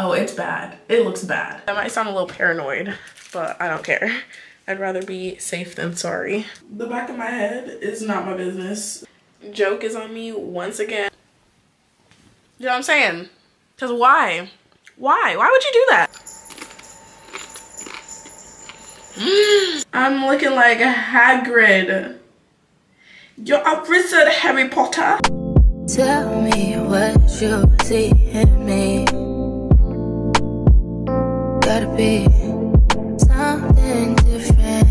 Oh, it's bad. It looks bad. That might sound a little paranoid, but I don't care. I'd rather be safe than sorry. The back of my head is not my business. Joke is on me once again. You know what I'm saying? Because why? Why? Why would you do that? I'm looking like a Hagrid. You're a wizard, Harry Potter. Tell me what you see in me. Be something different.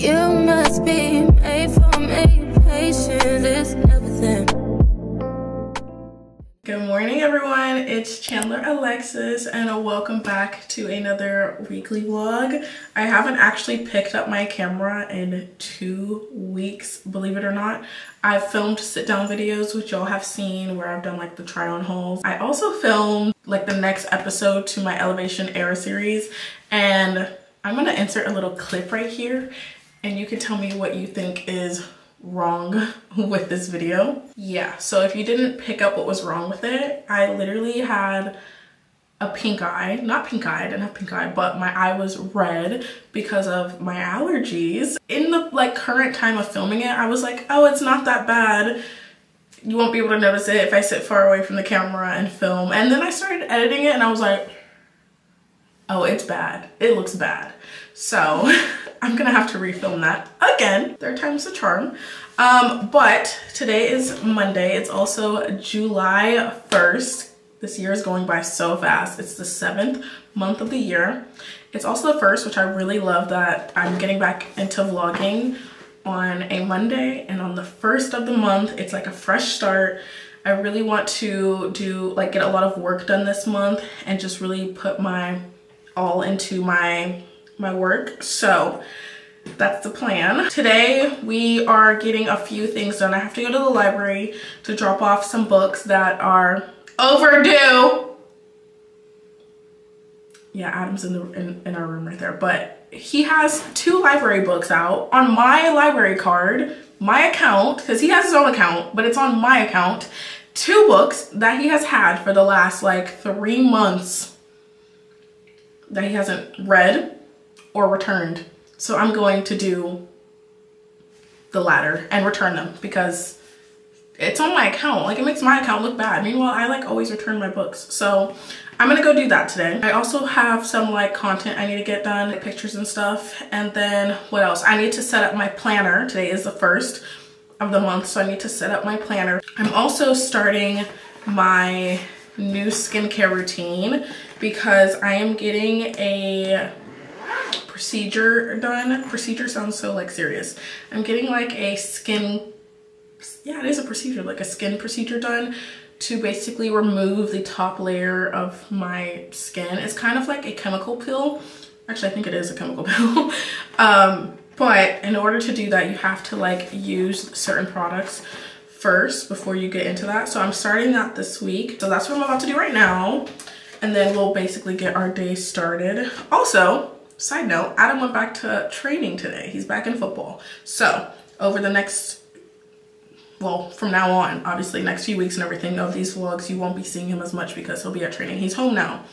You must be made for me. Patience is everything. Good morning, everyone. It's Chandler Alexis, and welcome back to another weekly vlog. I haven't actually picked up my camera in two weeks, believe it or not. I've filmed sit-down videos, which y'all have seen, where I've done like the try-on hauls. I also filmed like the next episode to my Elevation Era series, and I'm gonna insert a little clip right here, and you can tell me what you think is wrong with this video. Yeah, so if you didn't pick up what was wrong with it, I literally had a pink eye, not pink eye, I didn't have pink eye, but my eye was red because of my allergies. In the like current time of filming it, I was like, oh, it's not that bad. You won't be able to notice it if I sit far away from the camera and film. And then I started editing it and I was like, oh, it's bad. It looks bad. So I'm gonna have to refilm that again. Third time's the charm. Um, but today is Monday. It's also July 1st. This year is going by so fast. It's the seventh month of the year. It's also the first, which I really love that I'm getting back into vlogging on a Monday. And on the first of the month, it's like a fresh start. I really want to do like get a lot of work done this month and just really put my all into my my work. So that's the plan. Today we are getting a few things done. I have to go to the library to drop off some books that are overdue. Yeah, Adam's in the in, in our room right there. But he has two library books out on my library card, my account, because he has his own account, but it's on my account. Two books that he has had for the last like three months that he hasn't read or returned. So I'm going to do the latter and return them because it's on my account. Like it makes my account look bad. Meanwhile, I like always return my books. So I'm gonna go do that today. I also have some like content I need to get done, like pictures and stuff. And then what else? I need to set up my planner. Today is the first of the month, so I need to set up my planner. I'm also starting my new skincare routine because I am getting a procedure done. Procedure sounds so like serious. I'm getting like a skin, yeah, it is a procedure, like a skin procedure done to basically remove the top layer of my skin. It's kind of like a chemical peel. Actually, I think it is a chemical peel. um, but in order to do that, you have to like use certain products first before you get into that. So I'm starting that this week. So that's what I'm about to do right now. And then we'll basically get our day started. Also, side note, Adam went back to training today. He's back in football. So over the next, well, from now on, obviously next few weeks and everything of these vlogs, you won't be seeing him as much because he'll be at training. He's home now,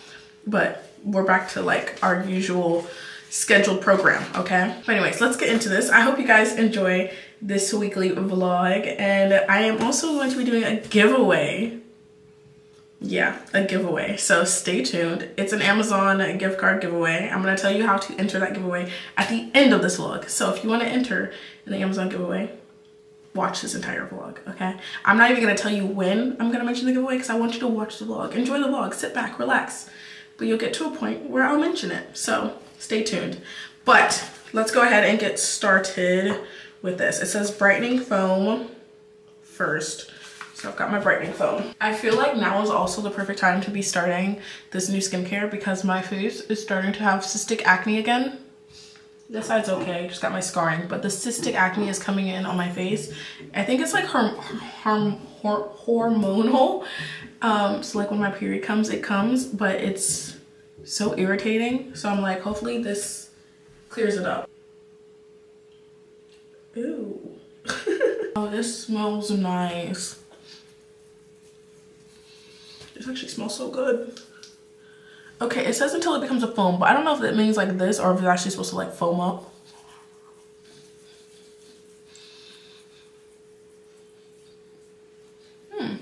but we're back to like our usual scheduled program, okay? But anyways, let's get into this. I hope you guys enjoy this weekly vlog and I am also going to be doing a giveaway yeah, a giveaway. So stay tuned. It's an Amazon gift card giveaway. I'm going to tell you how to enter that giveaway at the end of this vlog. So if you want to enter in the Amazon giveaway, watch this entire vlog, okay? I'm not even going to tell you when I'm going to mention the giveaway because I want you to watch the vlog. Enjoy the vlog. Sit back, relax. But you'll get to a point where I'll mention it. So stay tuned. But let's go ahead and get started with this. It says brightening foam first. So I've got my brightening foam. I feel like now is also the perfect time to be starting this new skincare because my face is starting to have cystic acne again. This side's okay, just got my scarring, but the cystic acne is coming in on my face. I think it's like horm horm hor hormonal. Um, so like when my period comes, it comes, but it's so irritating. So I'm like, hopefully this clears it up. Ooh. oh, this smells nice. This actually smells so good. Okay, it says until it becomes a foam, but I don't know if it means like this or if it's actually supposed to like foam up. Hmm.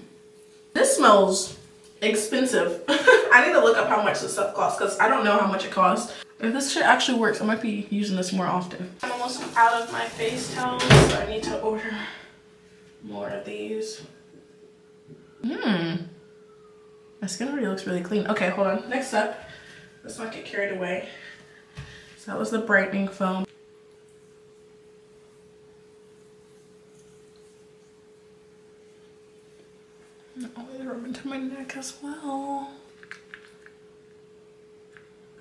This smells expensive. I need to look up how much this stuff costs because I don't know how much it costs. If this shit actually works, I might be using this more often. I'm almost out of my face towels, so I need to order more of these. Hmm. My skin already looks really clean. Okay, hold on. Next up, let's not get carried away. So that was the brightening foam. Oh, they rub into my neck as well.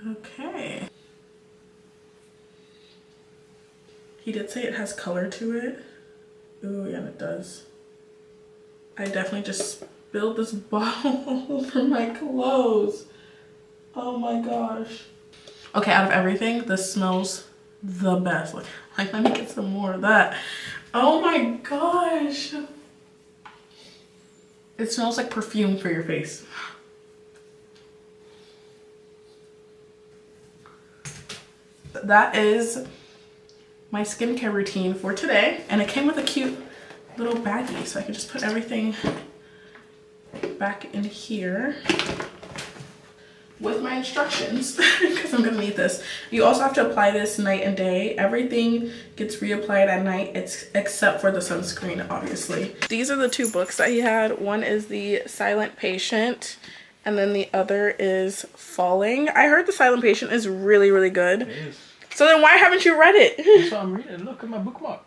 Okay. He did say it has color to it. Oh yeah, it does. I definitely just spilled this bottle over my clothes. Oh my gosh. Okay, out of everything, this smells the best. Like, like let me get some more of that. Oh my gosh. It smells like perfume for your face. That is my skincare routine for today. And it came with a cute little baggie so I can just put everything back in here with my instructions because I'm gonna need this. You also have to apply this night and day. Everything gets reapplied at night it's except for the sunscreen, obviously. These are the two books that he had. One is The Silent Patient and then the other is Falling. I heard The Silent Patient is really, really good. It is. So then why haven't you read it? That's what I'm reading. Look at my bookmark.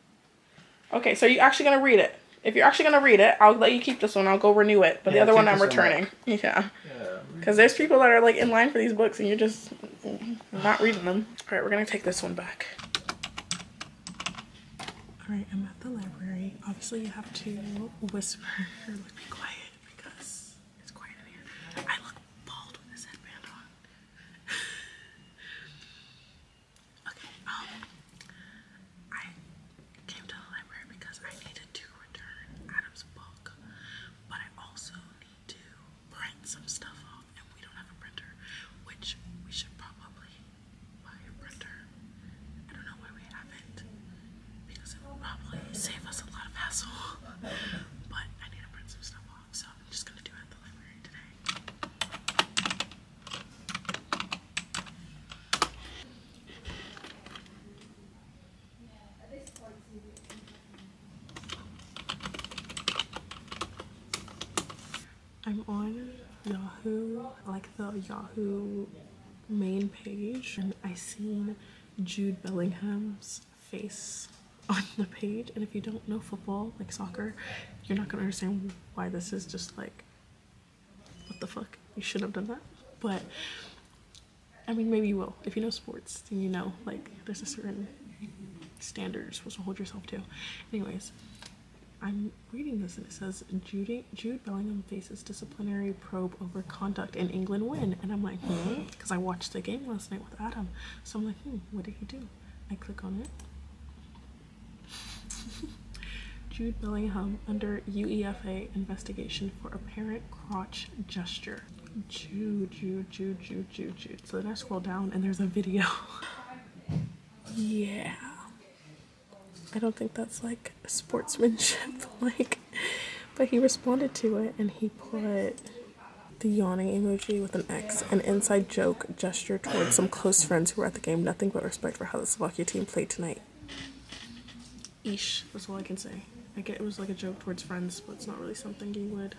okay, so you're actually gonna read it. If you're actually gonna read it, I'll let you keep this one. I'll go renew it. But the other one I'm this one returning. Yeah. Yeah. Because there's people that are like in line for these books and you're just not reading them. All right, we're gonna take this one back. All right, I'm at the library. Obviously, you have to whisper or like be quiet because it's quiet in here. I look bald with this headband on. okay, um, I came to the library because I needed to return Adam's book, but I also need to print some stuff off, and we don't have a printer, which we should probably buy a printer. I don't know why we haven't, because it will probably save us a lot of hassle. But I need to print some stuff off, so I'm just gonna do it at the library today. I'm on Yahoo, like the Yahoo page, and I seen Jude Bellingham's face on the page. And if you don't know football, like soccer, you're not gonna understand why this is just like, what the fuck? You shouldn't have done that. But I mean, maybe you will. If you know sports, then you know like there's a certain standard you're supposed to hold yourself to. Anyways, I'm reading this and it says Jude, Jude Bellingham faces disciplinary probe over conduct in England win. And I'm like, hmm? Because I watched the game last night with Adam. So I'm like, hmm, what did he do? I click on it. Jude Bellingham under UEFA investigation for apparent crotch gesture. Jude, Jude, Jude, Jude, Jude, Jude. So then I scroll down and there's a video. yeah. I don't think that's like sportsmanship, like, but he responded to it and he put the yawning emoji with an X, an inside joke gesture towards some close friends who were at the game. Nothing but respect for how the Slovakia team played tonight. Ish, that's all I can say. I get it was like a joke towards friends, but it's not really something you would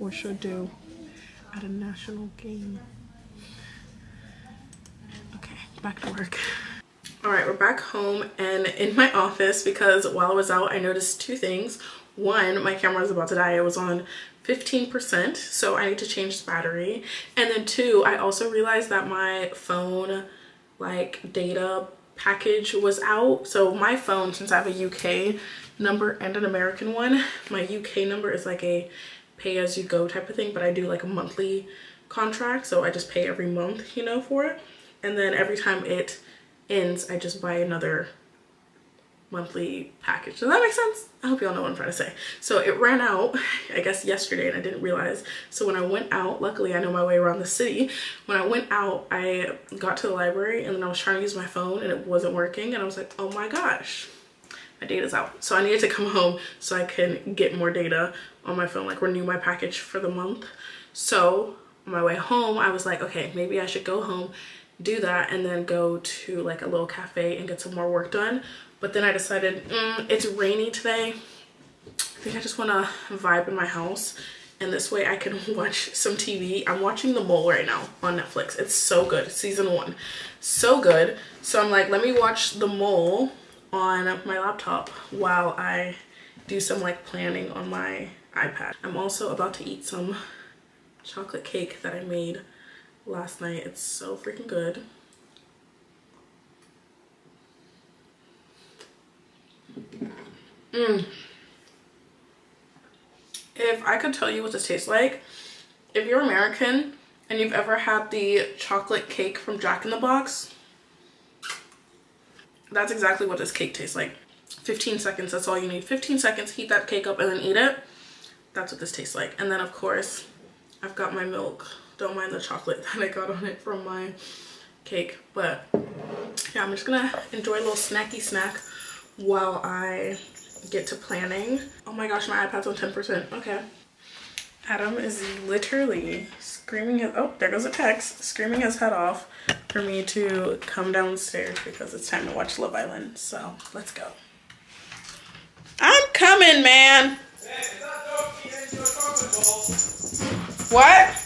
or should do at a national game. Okay, back to work. All right, we're back home and in my office because while I was out, I noticed two things. One, my camera was about to die. It was on 15%, so I need to change the battery. And then two, I also realized that my phone like data package was out. So my phone, since I have a UK number and an American one, my UK number is like a pay as you go type of thing, but I do like a monthly contract. So I just pay every month, you know, for it. And then every time it ends, I just buy another monthly package. Does that make sense? I hope y'all know what I'm trying to say. So it ran out, I guess yesterday and I didn't realize. So when I went out, luckily I know my way around the city. When I went out, I got to the library and then I was trying to use my phone and it wasn't working. And I was like, oh my gosh, my data's out. So I needed to come home so I can get more data on my phone, like renew my package for the month. So on my way home, I was like, okay, maybe I should go home, do that, and then go to like a little cafe and get some more work done. But then I decided, mm, it's rainy today. I think I just wanna vibe in my house and this way I can watch some TV. I'm watching The Mole right now on Netflix. It's so good, season one. So good. So I'm like, let me watch The Mole on my laptop while I do some like planning on my iPad. I'm also about to eat some chocolate cake that I made last night. It's so freaking good. Mmm. If I could tell you what this tastes like, if you're American and you've ever had the chocolate cake from Jack in the Box, that's exactly what this cake tastes like. 15 seconds, that's all you need. 15 seconds, heat that cake up and then eat it. That's what this tastes like. And then of course, I've got my milk. Don't mind the chocolate that I got on it from my cake. But yeah, I'm just gonna enjoy a little snacky snack while I get to planning. Oh my gosh, my iPad's on 10%. Okay. Adam is literally screaming his, oh, there goes a text, screaming his head off for me to come downstairs because it's time to watch Love Island. So let's go. I'm coming, man. What?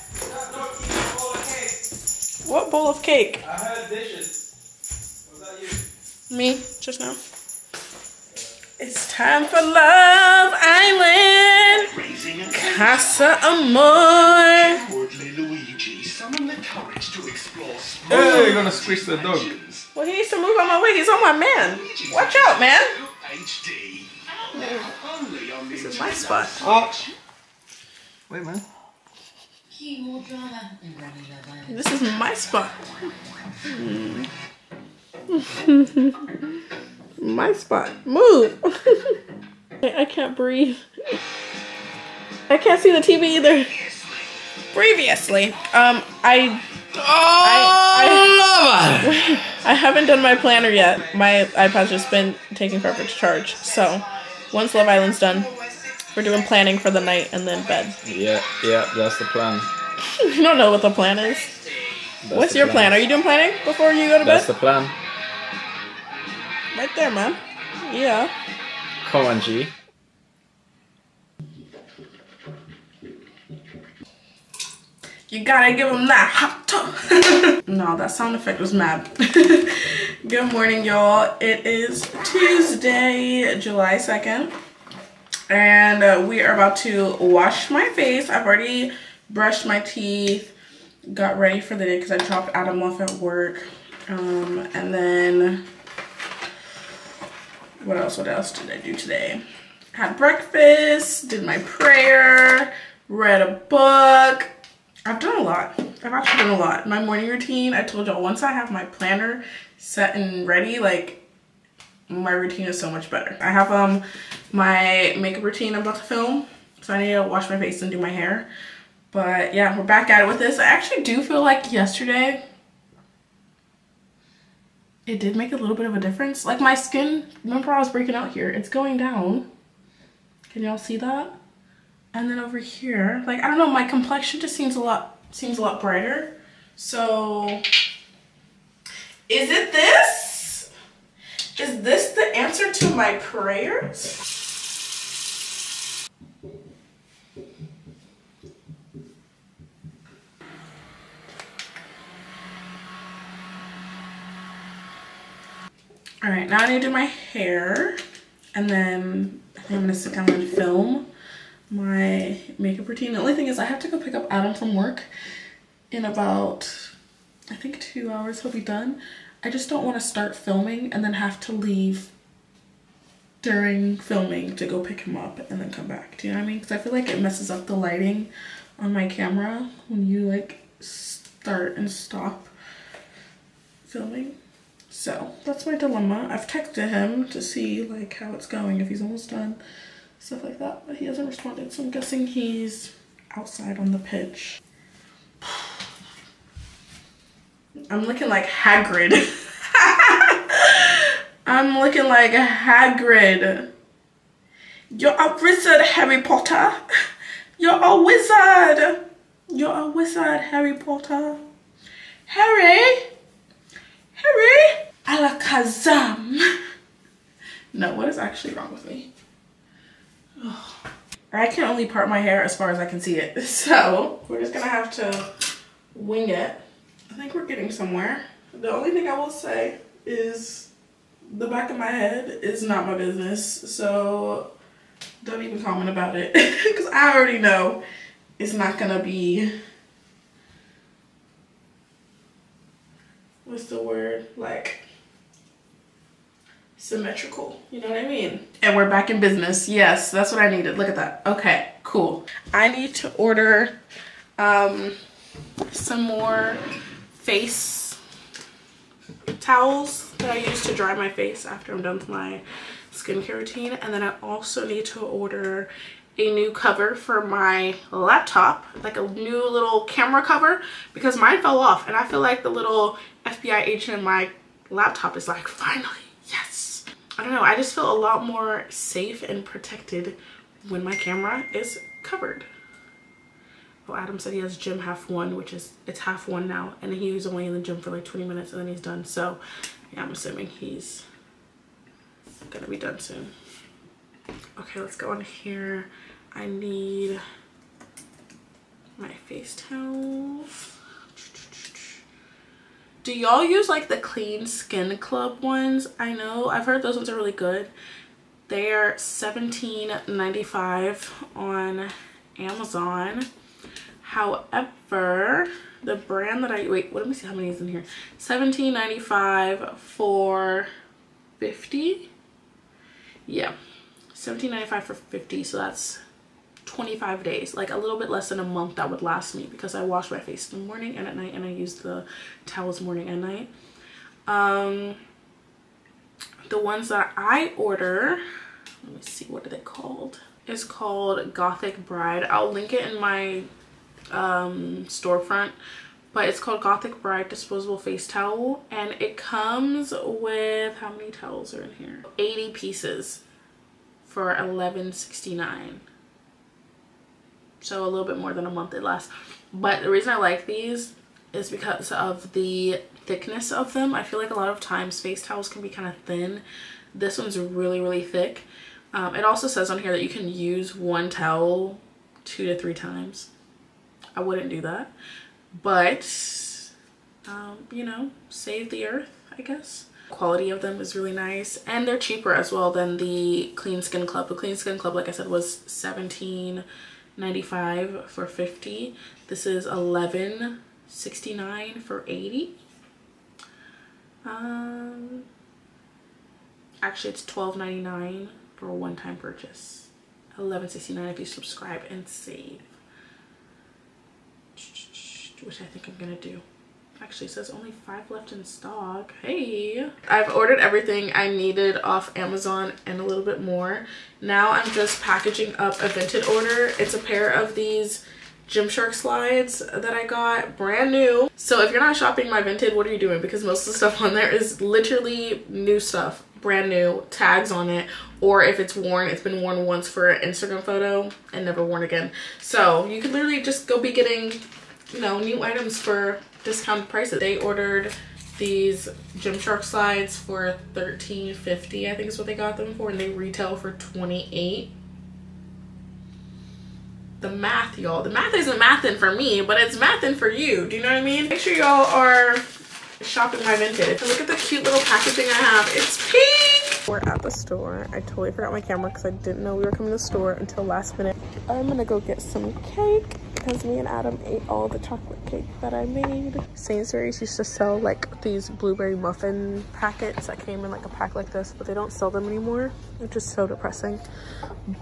What bowl of cake? I heard dishes. Was that you? Me, just now. It's time for Love Island. Casa Amor. Cowardly Luigi, summon the courage to explore Hey, you're gonna squish the dog. Well, he needs to move on my way. He's on my man. Watch out, man. HD. This is my spot. Oh. Wait, man. Cue more drama and running Love Island. This is my spot. my spot. Move. I I can't breathe. I can't see the TV either. Previously, um, I I, I haven't done my planner yet. My iPad's just been taking forever to charge. So once Love Island's done, we're doing planning for the night and then bed. Yeah, yeah, that's the plan. you don't know what the plan is. That's What's your plan? Are you doing planning before you go to That's bed? That's the plan. Right there, man. Yeah. Come on, G. You gotta give him that hot tub. no, that sound effect was mad. Good morning, y'all. It is Tuesday, July 2nd. And uh, we are about to wash my face. I've already brushed my teeth, got ready for the day because I dropped Adam off at work. Um, and then, what else? What else did I do today? Had breakfast, did my prayer, read a book, I've done a lot. I've actually done a lot. My morning routine, I told y'all, once I have my planner set and ready, like, my routine is so much better. I have um my makeup routine I'm about to film, so I need to wash my face and do my hair. But yeah, we're back at it with this. I actually do feel like yesterday, it did make a little bit of a difference. Like my skin, remember I was breaking out here, it's going down. Can y'all see that? And then over here, like, I don't know, my complexion just seems a lot, seems a lot brighter. So, is it this? Is this the answer to my prayers? All right, now I need to do my hair. And then I think I'm gonna sit down and film my makeup routine. The only thing is I have to go pick up Adam from work in about, I think two hours he'll be done. I just don't want to start filming and then have to leave during filming to go pick him up and then come back. Do you know what I mean? Because I feel like it messes up the lighting on my camera when you like start and stop filming. So that's my dilemma. I've texted him to see like how it's going, if he's almost done, stuff like that, but he hasn't responded. So I'm guessing he's outside on the pitch. I'm looking like Hagrid. I'm looking like Hagrid. You're a wizard, Harry Potter. You're a wizard. You're a wizard, Harry Potter. Harry? Harry? Alakazam. No, what is actually wrong with me? Ugh. I can only part my hair as far as I can see it. So we're just gonna have to wing it. I think we're getting somewhere. The only thing I will say is the back of my head is not my business. So don't even comment about it. Because I already know it's not gonna be what's the word? Like symmetrical. You know what i mean? And we're back in business. Yes that's what i needed. Look at that. Okay cool. I need to order um some more face towels that i use to dry my face after i'm done with my skincare routine. And then i also need to order a new cover for my laptop like a new little camera cover because mine fell off. And i feel like the little fbi agent in my laptop is like finally yes. I don't know. I just feel a lot more safe and protected when my camera is covered well adam said he has gym half one which is it's half one now and he was only in the gym for like 20 minutes and then he's done so yeah i'm assuming he's gonna be done soon okay let's go on here I need my face towels. Do y'all use like the Clean Skin Club ones? I know I've heard those ones are really good. They are $17.95 on Amazon. However, the brand that I wait, let me see how many is in here. $17.95 for 50. Yeah. $17.95 for 50 so that's 25 days like a little bit less than a month that would last me because I wash my face in the morning and at night and I use the towels morning and night um the ones that I order let me see what are they called is called Gothic Bride I'll link it in my um storefront but it's called Gothic Bride disposable face towel and it comes with how many towels are in here? 80 pieces for 11.69 so a little bit more than a month it lasts. But the reason i like these is because of the thickness of them. I feel like a lot of times face towels can be kind of thin. This one's really really thick. Um, it also says on here that you can use one towel two to three times i wouldn't do that. But um, you know save the earth i guess. Quality of them is really nice and they're cheaper as well than the clean skin club. The clean skin club like i said was 17 95 for 50 this is 11 69 for 80 um actually it's 12.99 for a one-time purchase. 11.69 if you subscribe and save which i think i'm gonna do actually says only five left in stock hey i've ordered everything i needed off amazon and a little bit more now i'm just packaging up a Vinted order it's a pair of these Gymshark slides that I got brand new. So if you're not shopping my Vinted, what are you doing? Because most of the stuff on there is literally new stuff, brand new, tags on it. Or if it's worn, it's been worn once for an Instagram photo and never worn again. So you could literally just go be getting, you know, new items for discounted prices. They ordered these Gymshark slides for $13.50 I think is what they got them for and they retail for 28 the math y'all. The math isn't mathing for me but it's mathing for you. Do you know what I mean? Make sure y'all are shopping my Vinted look at the cute little packaging I have. It's pink! We're at the store. I totally forgot my camera because I didn't know we were coming to the store until last minute. I'm gonna go get some cake because me and Adam ate all the chocolate cake that I made. Sainsbury's used to sell like these blueberry muffin packets that came in like a pack like this, but they don't sell them anymore, which is so depressing.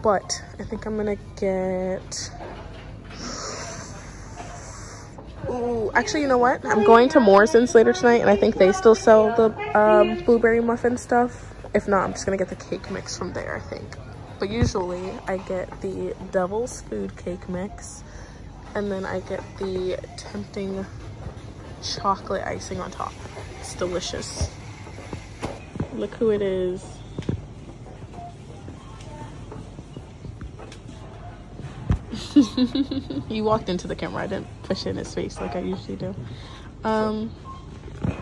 But I think I'm gonna get, ooh, actually, you know what? I'm going to Morrison's later tonight, and I think they still sell the um, blueberry muffin stuff. If not, I'm just gonna get the cake mix from there, I think. But usually, I get the Devil's Food cake mix, and then I get the tempting chocolate icing on top. It's delicious. Look who it is. he walked into the camera. I didn't push it in his face like I usually do. Um,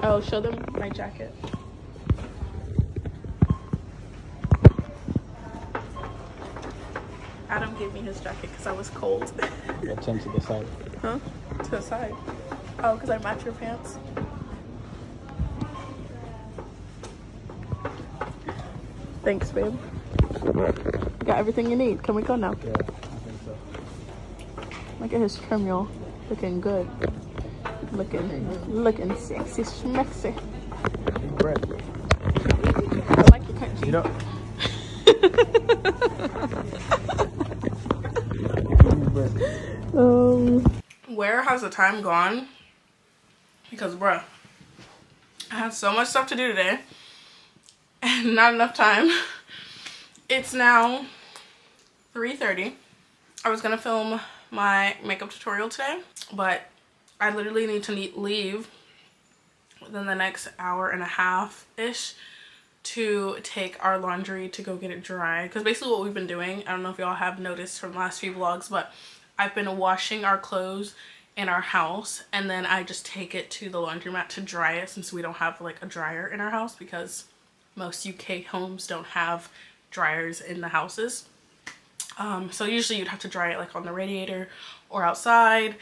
oh, show them my jacket. Adam gave me his jacket because I was cold. Yeah, turn to the side. huh? To the side. Oh, because I match your pants. Thanks, babe. You got everything you need. Can we go now? Yeah, I think so. Look at his trim, y'all. Looking good. Looking, looking sexy, schmexy. Big. I like your country. You know. Um, where has the time gone? Because, bruh, I had so much stuff to do today and not enough time. It's now 3.30. I was going to film my makeup tutorial today, but I literally need to leave within the next hour and a half-ish to take our laundry to go get it dry. Because basically what we've been doing i don't know if y'all have noticed from last few vlogs but i've been washing our clothes in our house and then i just take it to the laundromat to dry it since we don't have like a dryer in our house because most uk homes don't have dryers in the houses um, so usually you'd have to dry it like on the radiator or outside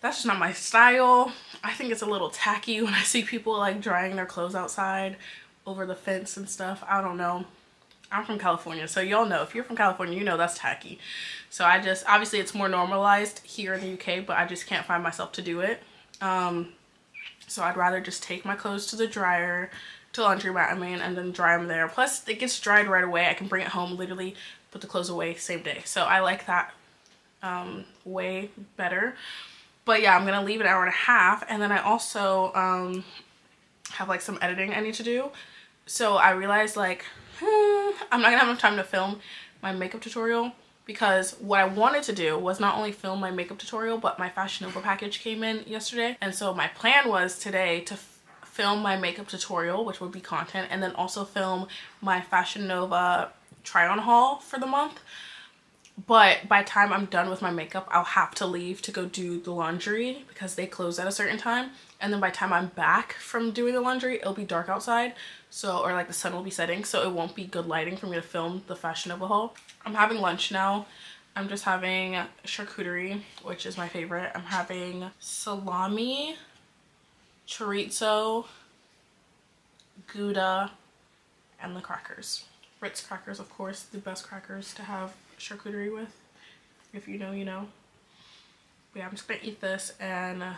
that's just not my style i think it's a little tacky when i see people like drying their clothes outside over the fence and stuff. I don't know. I'm from California, so y'all know. If you're from California, you know that's tacky. So I just, obviously it's more normalized here in the UK, but I just can't find myself to do it. Um, so I'd rather just take my clothes to the dryer, to laundromat, I mean, and then dry them there. Plus, it gets dried right away. I can bring it home, literally put the clothes away same day. So I like that um, way better. But yeah, I'm going to leave an hour and a half. And then I also um, have like some editing I need to do so I realized like hmm, I'm not gonna have enough time to film my makeup tutorial because what I wanted to do was not only film my makeup tutorial but my Fashion Nova package came in yesterday and so my plan was today to film my makeup tutorial which would be content and then also film my Fashion Nova try on haul for the month but by time I'm done with my makeup, I'll have to leave to go do the laundry because they close at a certain time. And then by the time I'm back from doing the laundry, it'll be dark outside. So, or like the sun will be setting. So it won't be good lighting for me to film the Fashion Nova haul. I'm having lunch now. I'm just having charcuterie, which is my favorite. I'm having salami, chorizo, Gouda, and the crackers. Ritz crackers, of course, the best crackers to have charcuterie with. If you know, you know. But yeah, I'm just gonna eat this and uh,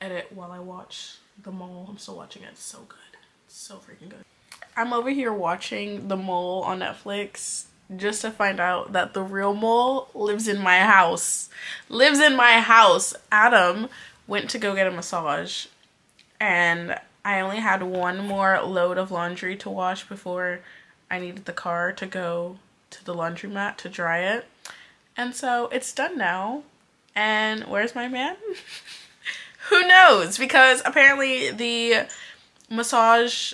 edit while I watch The Mole. I'm still watching it. It's so good. It's so freaking good. I'm over here watching The Mole on Netflix just to find out that the real mole lives in my house. Lives in my house. Adam went to go get a massage and I only had one more load of laundry to wash before I needed the car to go to the laundromat to dry it. And so it's done now. And where's my man? Who knows? Because apparently the massage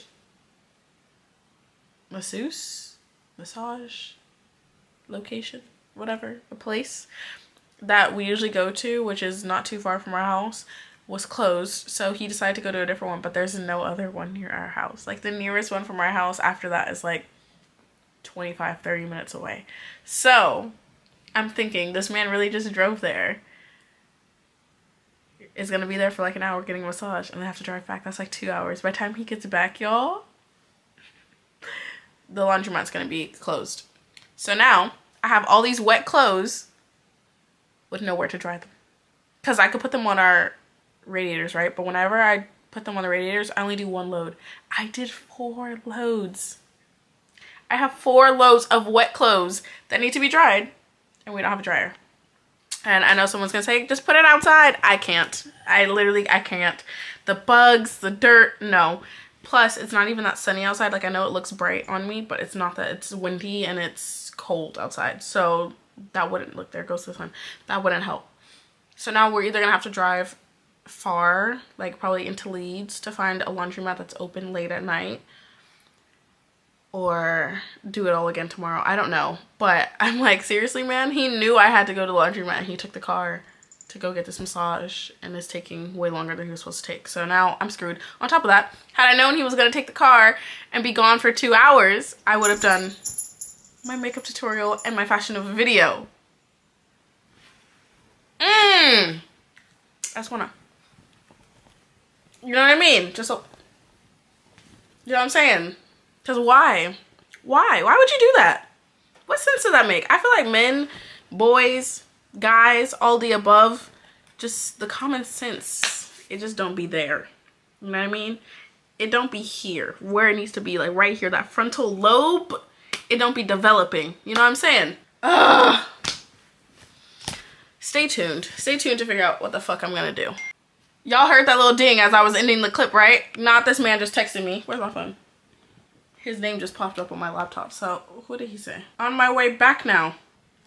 masseuse massage location whatever a place that we usually go to which is not too far from our house was closed so he decided to go to a different one but there's no other one near our house like the nearest one from our house after that is like 25 30 minutes away. So i'm thinking this man really just drove there. Is gonna be there for like an hour getting a massage and then have to drive back. That's like two hours. By the time he gets back y'all the laundromat's gonna be closed. So now i have all these wet clothes with nowhere to dry them. Because i could put them on our radiators right? But whenever i put them on the radiators i only do one load. I did four loads I have four loads of wet clothes that need to be dried and we don't have a dryer. And I know someone's gonna say, just put it outside. I can't. I literally, I can't. The bugs, the dirt, no. Plus, it's not even that sunny outside. Like, I know it looks bright on me, but it's not that. It's windy and it's cold outside. So, that wouldn't, look, there goes the sun. That wouldn't help. So now we're either gonna have to drive far, like probably into Leeds to find a laundromat that's open late at night or do it all again tomorrow. I don't know. But I'm like, seriously, man, he knew I had to go to the laundromat. He took the car to go get this massage and it's taking way longer than he was supposed to take. So now I'm screwed. On top of that, had I known he was going to take the car and be gone for two hours, I would have done my makeup tutorial and my Fashion Nova video. Mmm. I just wanna, you know what I mean? Just so, you know what I'm saying? Cause why? Why? Why would you do that? What sense does that make? I feel like men, boys, guys, all the above, just the common sense, it just don't be there. You know what I mean? It don't be here where it needs to be, like right here, that frontal lobe, it don't be developing. You know what I'm saying? Ugh. Stay tuned. Stay tuned to figure out what the fuck I'm gonna do. Y'all heard that little ding as I was ending the clip, right? Not this man just texted me. Where's my phone? His name just popped up on my laptop. So what did he say? On my way back now.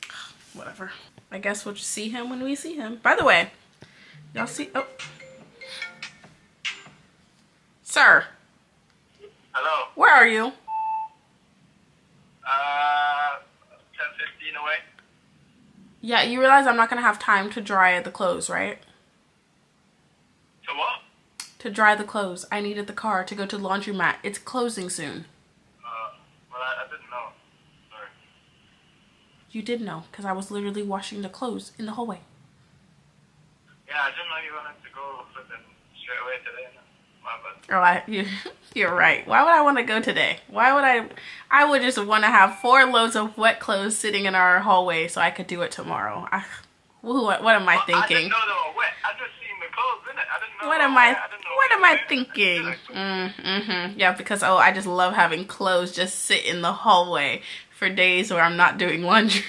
Whatever. I guess we'll just see him when we see him. By the way, y'all see, oh. Sir, Hello. where are you? Uh, 10:15 away. Yeah, you realize I'm not gonna have time to dry the clothes, right? To what? To dry the clothes. I needed the car to go to the laundromat. It's closing soon. Uh, well, I, I didn't know. Sorry. You did know, because I was literally washing the clothes in the hallway. Yeah, I didn't know you wanted to go flipping straight away today. No. My bad. Oh, I, you, you're right. Why would I want to go today? Why would I? I would just want to have four loads of wet clothes sitting in our hallway so I could do it tomorrow. I, what, what am I I thinking? didn't know they were wet. I just seen the clothes in it. I didn't know. What am I? What am I thinking? Mm, mm-hmm. Yeah, because oh, I just love having clothes just sit in the hallway for days where I'm not doing laundry.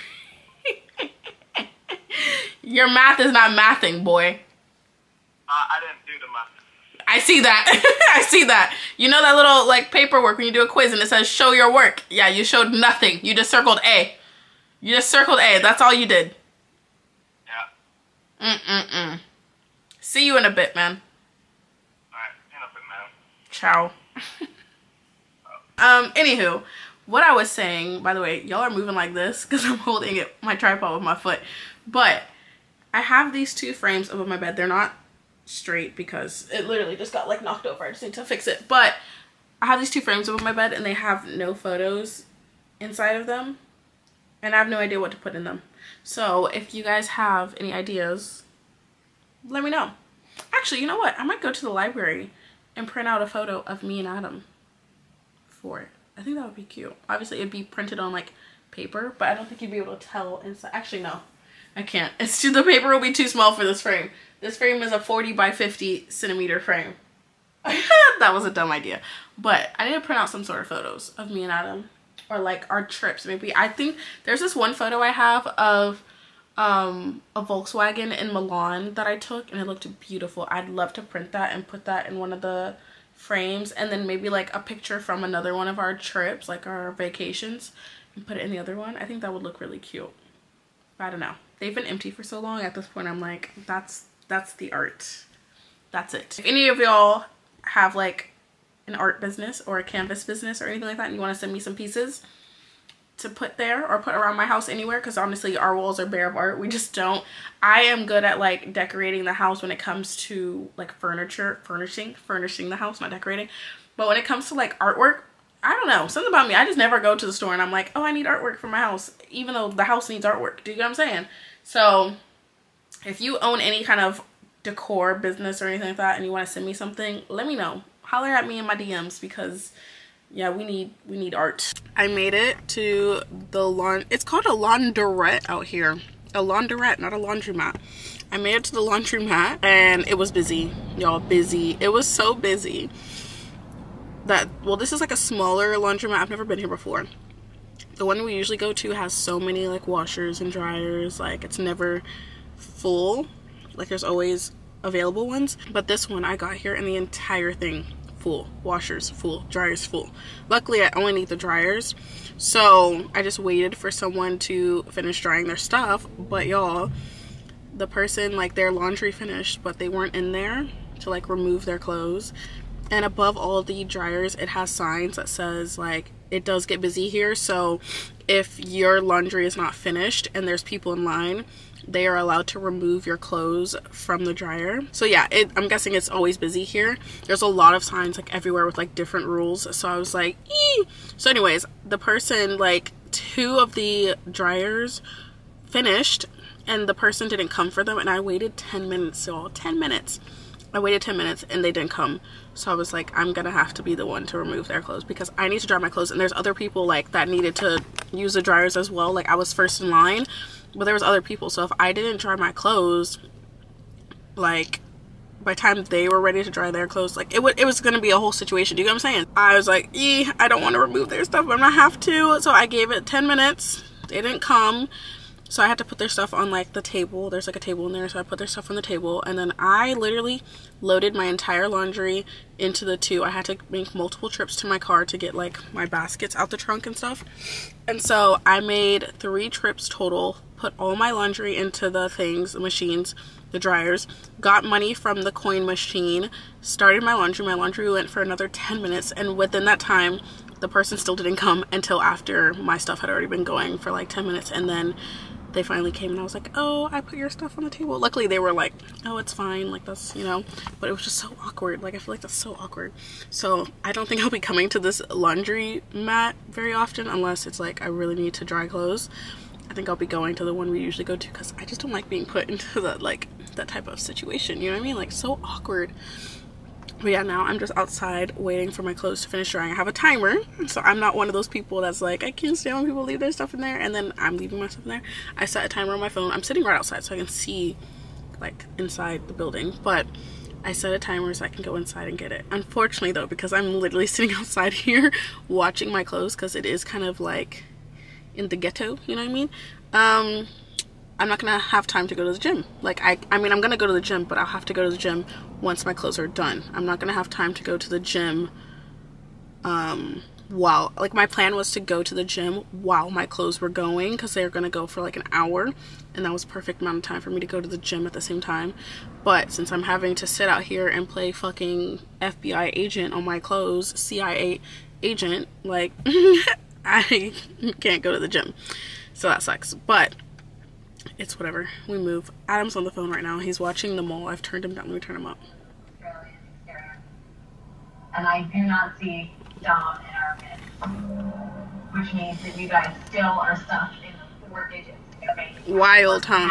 Your math is not mathing, boy. Uh, I didn't do the math. I see that. I see that. You know that little like paperwork when you do a quiz and it says show your work. Yeah, you showed nothing. You just circled A. You just circled A. That's all you did. Yeah. Mm-mm-mm. See you in a bit, man. Alright, enough it, man. Ciao. um, anywho, what I was saying, by the way, y'all are moving like this because I'm holding it my tripod with my foot. But I have these two frames above my bed. They're not straight because it literally just got like knocked over. I just need to fix it. But I have these two frames above my bed and they have no photos inside of them. And I have no idea what to put in them. So if you guys have any ideas, let me know. Actually, you know what? I might go to the library and print out a photo of me and Adam for it. I think that would be cute. Obviously, it'd be printed on like paper, but I don't think you'd be able to tell inside. Actually, no, I can't. It's too, the paper will be too small for this frame. This frame is a 40 by 50 centimeter frame. that was a dumb idea. But I need to print out some sort of photos of me and Adam or like our trips. Maybe I think there's this one photo I have of um a Volkswagen in Milan that I took and it looked beautiful. I'd love to print that and put that in one of the frames and then maybe like a picture from another one of our trips, like our vacations and put it in the other one. I think that would look really cute. But I don't know. They've been empty for so long at this point I'm like that's that's the art. That's it. If any of y'all have like an art business or a canvas business or anything like that and you want to send me some pieces to put there or put around my house anywhere because honestly our walls are bare of art. We just don't. I am good at like decorating the house when it comes to like furniture furnishing furnishing the house not decorating. But when it comes to like artwork i don't know. Something about me i just never go to the store and i'm like oh i need artwork for my house even though the house needs artwork. Do you get what i'm saying? So if you own any kind of decor business or anything like that and you want to send me something let me know. Holler at me in my dms because yeah we need we need art. I made it to the lawn it's called a laundrette out here. A laundrette not a laundromat. I made it to the laundromat and it was busy. Y'all busy. It was so busy that well this is like a smaller laundromat. I've never been here before. The one we usually go to has so many like washers and dryers. Like it's never full. Like there's always available ones. But this one I got here and the entire thing full. Washers full, dryers full. Luckily I only need the dryers. So I just waited for someone to finish drying their stuff. But y'all, the person like their laundry finished but they weren't in there to like remove their clothes. And above all the dryers it has signs that says like it does get busy here. So if your laundry is not finished and there's people in line, they are allowed to remove your clothes from the dryer. So yeah, it, I'm guessing it's always busy here. There's a lot of signs like everywhere with like different rules. So I was like, so anyways, the person like two of the dryers finished and the person didn't come for them and I waited 10 minutes so 10 minutes I waited 10 minutes and they didn't come so I was like I'm gonna have to be the one to remove their clothes because I need to dry my clothes and there's other people like that needed to use the dryers as well like I was first in line but there was other people. So if I didn't dry my clothes like by the time they were ready to dry their clothes like it, it was gonna be a whole situation. Do you get what I'm saying? I was like e I don't want to remove their stuff but I'm gonna have to. So I gave it 10 minutes. They didn't come so I had to put their stuff on like the table. There's like a table in there. So I put their stuff on the table. And then I literally loaded my entire laundry into the two. I had to make multiple trips to my car to get like my baskets out the trunk and stuff. And so I made three trips total. Put all my laundry into the things, the machines, the dryers. Got money from the coin machine. Started my laundry. My laundry went for another 10 minutes. And within that time, the person still didn't come until after my stuff had already been going for like 10 minutes. And then they finally came and I was like, oh, I put your stuff on the table. Luckily, they were like, oh, it's fine. Like, that's, you know, but it was just so awkward. Like, I feel like that's so awkward. So, I don't think I'll be coming to this laundry mat very often unless it's like I really need to dry clothes. I think I'll be going to the one we usually go to because I just don't like being put into that, like, that type of situation. You know what I mean? Like, so awkward. But yeah, now I'm just outside waiting for my clothes to finish drying. I have a timer, so I'm not one of those people that's like, I can't stand when people leave their stuff in there and then I'm leaving my stuff in there. I set a timer on my phone. I'm sitting right outside so I can see like inside the building, but I set a timer so I can go inside and get it. Unfortunately though, because I'm literally sitting outside here watching my clothes because it is kind of like in the ghetto, you know what I mean? Um, I'm not gonna have time to go to the gym. Like I, I mean, I'm gonna go to the gym, but I'll have to go to the gym once my clothes are done. I'm not gonna have time to go to the gym. Um, while like my plan was to go to the gym while my clothes were going because they were gonna go for like an hour, and that was perfect amount of time for me to go to the gym at the same time. But since I'm having to sit out here and play fucking FBI agent on my clothes, CIA agent, like I can't go to the gym, so that sucks. But it's whatever. We move. Adam's on the phone right now. He's watching the mall. I've turned him down. Let me turn him up. And I do not see Dom in our midst. Which means that you guys still are stuck in the four digits. Okay. Wild, huh?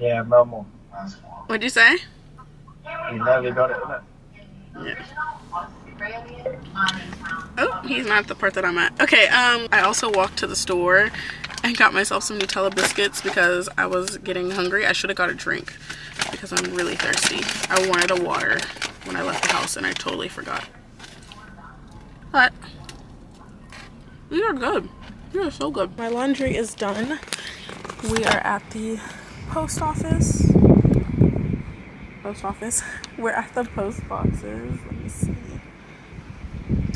Yeah, Momo. What'd you say? You never got it, innit? Oh, he's not the part that I'm at. Okay, um, I also walked to the store and got myself some Nutella biscuits because I was getting hungry. I should have got a drink because I'm really thirsty. I wanted a water when I left the house and I totally forgot. But these are good. These are so good. My laundry is done. We are at the post office. Post office. We're at the post boxes. Let me see.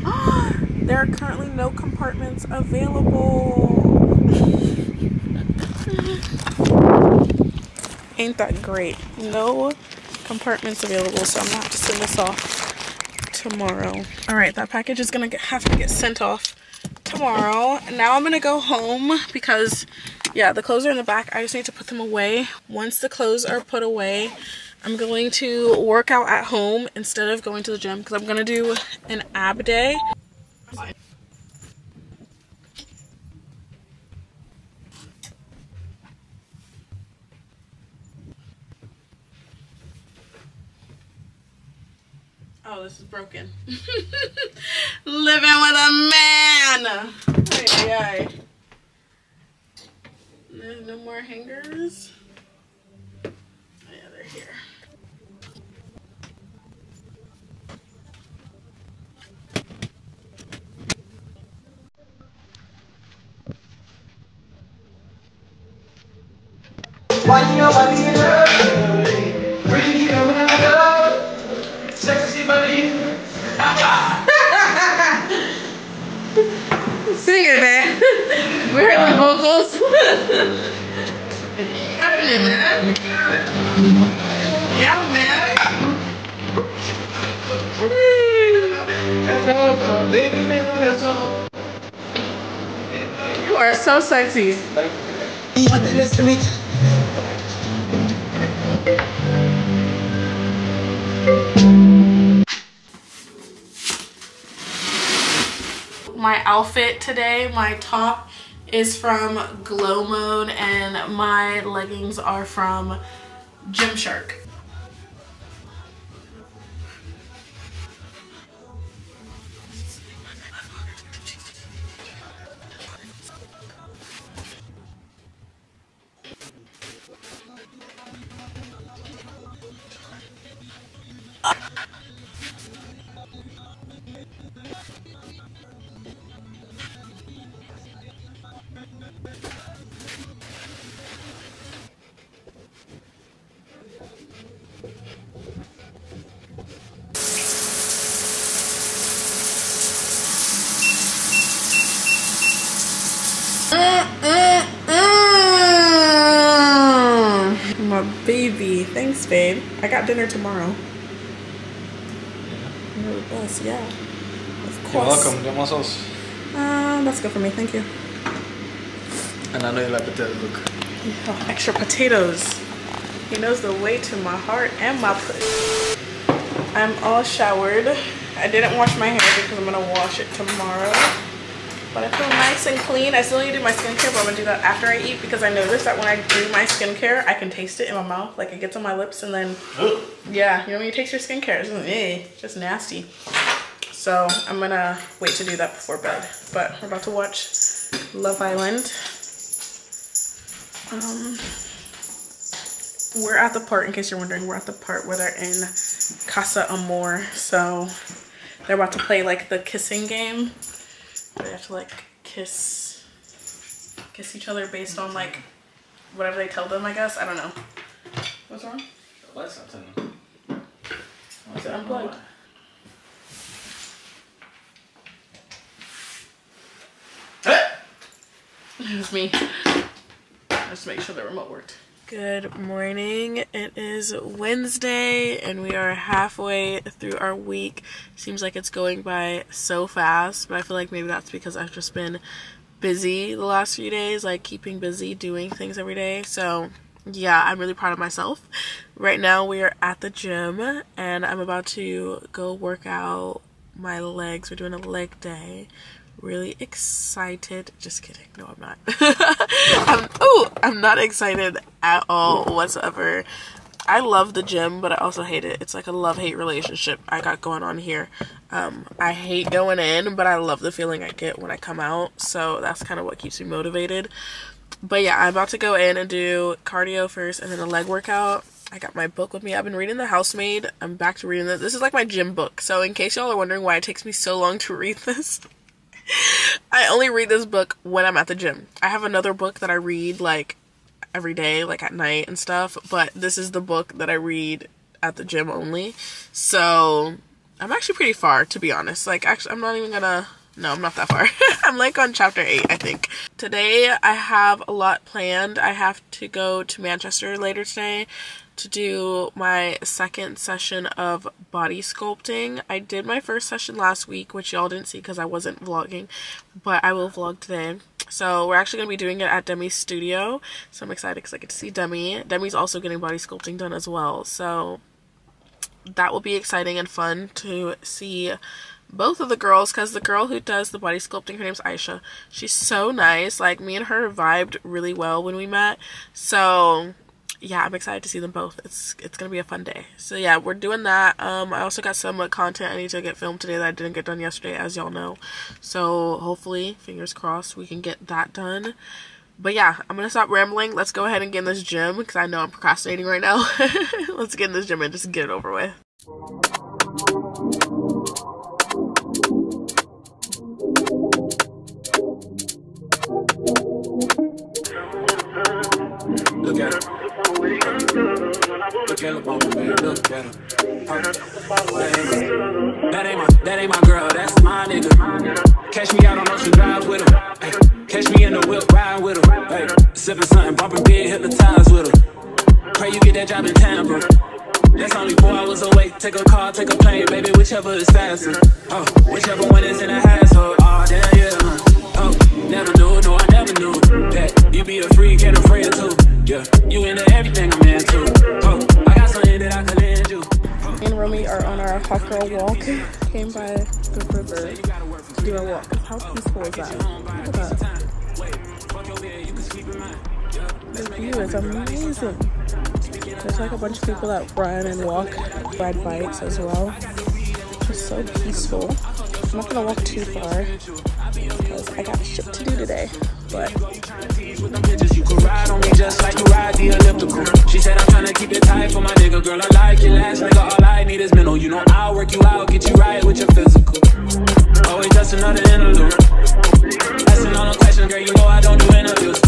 there are currently no compartments available. Ain't that great? No compartments available, so I'm gonna have to send this off tomorrow. All right, that package is gonna get, have to get sent off tomorrow. Now I'm gonna go home because, yeah, the clothes are in the back. I just need to put them away. Once the clothes are put away, I'm going to work out at home instead of going to the gym because I'm gonna do an ab day. Oh, this is broken. Living with a man. Ay, ay. There's no more hangers. Yeah, they're here. Sing it, man. We're in the vocals. You are so sexy. My outfit today, my top is from Glow Mode and my leggings are from Gymshark. I got dinner tomorrow. Yeah. You're the best, yeah. Of course. You're welcome. Do you want sauce? Uh, that's good for me. Thank you. And I know you like potato look. Oh, extra potatoes. He knows the way to my heart and my pussy. I'm all showered. I didn't wash my hair because I'm gonna wash it tomorrow. But I feel nice and clean. I still need to do my skincare, but I'm gonna do that after I eat because I noticed that when I do my skincare, I can taste it in my mouth. Like it gets on my lips and then, yeah, you know when you taste your skincare, it's eh, just nasty. So I'm gonna wait to do that before bed. But we're about to watch Love Island. Um, we're at the part, in case you're wondering, we're at the part where they're in Casa Amor. So they're about to play like the kissing game. They have to like kiss, kiss each other based on like whatever they tell them, I guess. I don't know. What's wrong? Lights not turning. Is it unplugged? It was me. Just to make sure the remote worked. Good morning. It is Wednesday and we are halfway through our week. Seems like it's going by so fast, but I feel like maybe that's because I've just been busy the last few days, like keeping busy doing things every day. So, yeah, I'm really proud of myself. Right now we are at the gym and I'm about to go work out my legs. We're doing a leg day really excited. Just kidding. No, I'm not. I'm, oh, I'm not excited at all whatsoever. I love the gym, but I also hate it. It's like a love-hate relationship I got going on here. Um, I hate going in, but I love the feeling I get when I come out. So that's kind of what keeps me motivated. But yeah, I'm about to go in and do cardio first and then a leg workout. I got my book with me. I've been reading The Housemaid. I'm back to reading this. This is like my gym book. So in case y'all are wondering why it takes me so long to read this, I only read this book when I'm at the gym. I have another book that I read like every day, like at night and stuff, but this is the book that I read at the gym only. So I'm actually pretty far, to be honest. Like, actually, I'm not even gonna. No, I'm not that far. I'm like on chapter 8, I think. Today, I have a lot planned. I have to go to Manchester later today to do my second session of body sculpting. I did my first session last week, which y'all didn't see because I wasn't vlogging, but I will vlog today. So we're actually going to be doing it at Demi's studio. So I'm excited because I get to see Demi. Demi's also getting body sculpting done as well. So that will be exciting and fun to see both of the girls because the girl who does the body sculpting her name's Aisha she's so nice like me and her vibed really well when we met so yeah i'm excited to see them both. It's it's gonna be a fun day. So yeah we're doing that. Um i also got some uh, content i need to get filmed today that i didn't get done yesterday as y'all know. So hopefully fingers crossed we can get that done. But yeah i'm gonna stop rambling. Let's go ahead and get in this gym because i know i'm procrastinating right now. Let's get in this gym and just get it over with Philip on the man, look better. Uh, that ain't my, that ain't my girl, that's my nigga. Catch me out on Ocean Drive with. Ay, catch me in the whip, riding with. Ay, sipping something, bumping big, hypnotized with him. Pray you get that job in Tampa. That's only four hours away. Take a car, take a plane, baby, whichever is faster. Oh, whichever one is in the household. Oh, damn, yeah. Oh, never knew, no, I never knew that you be a freak and a friend too. Yeah, you into everything I'm into. Oh, that I can lend you. Me and Romy are on our hot girl walk. Came by the river to do our walk. How peaceful is that? Look at that. The view is amazing. There's like a bunch of people that run and walk, ride bikes as well. Just so peaceful. I'm not gonna walk too far because I got shit to do today. But With them bitches, you could ride on me just like you ride the elliptical. She said I'm tryna keep it tight for my nigga, girl. I like your last nigga. All I need is mental. You know I'll work you out, get you right with your physical. Always just another interlude. Asking all the questions, girl. You know I don't do interviews.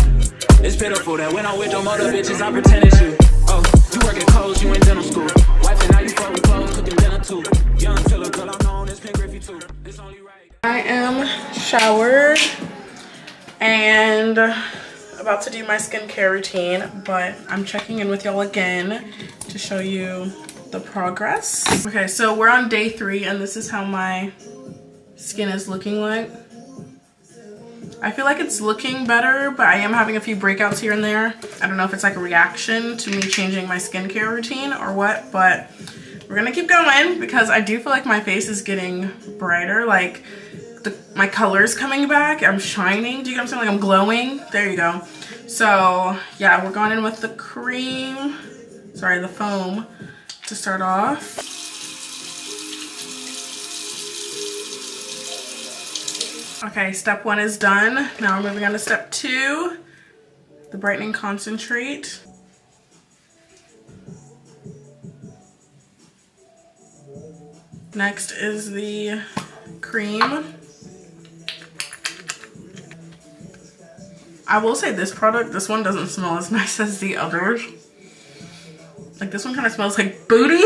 It's pitiful that when I'm with them other bitches, I pretend it's you. Oh, you work at Coles, you in dental school. Wife and now you fuck with clothes, cooking dinner too. Young killer, girl, I'm known as Pink Griffey too. It's only right. I am showered and about to do my skincare routine, but I'm checking in with y'all again to show you the progress. Okay, so we're on day three and this is how my skin is looking like. I feel like it's looking better, but I am having a few breakouts here and there. I don't know if it's like a reaction to me changing my skincare routine or what, but we're gonna keep going because I do feel like my face is getting brighter. Like the, my color's coming back. I'm shining. Do you get what I'm saying? Like I'm glowing. There you go. So yeah, we're going in with the cream, sorry, the foam to start off. Okay, step one is done. Now we're moving on to step two, the brightening concentrate. Next is the cream. I will say this product, this one doesn't smell as nice as the others. Like this one kind of smells like booty.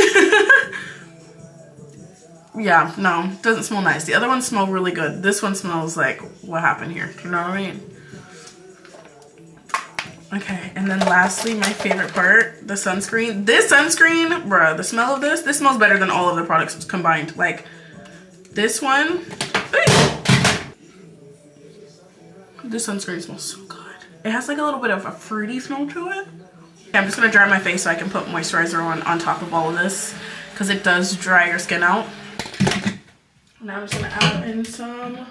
yeah, no, doesn't smell nice. The other ones smell really good. This one smells like what happened here. You know what I mean? Okay, and then lastly, my favorite part, the sunscreen. This sunscreen, bruh, the smell of this, this smells better than all of the products combined. Like, this one, this sunscreen smells so good. It has like a little bit of a fruity smell to it. I'm just gonna dry my face so I can put moisturizer on, on top of all of this because it does dry your skin out. Now I'm just gonna add in some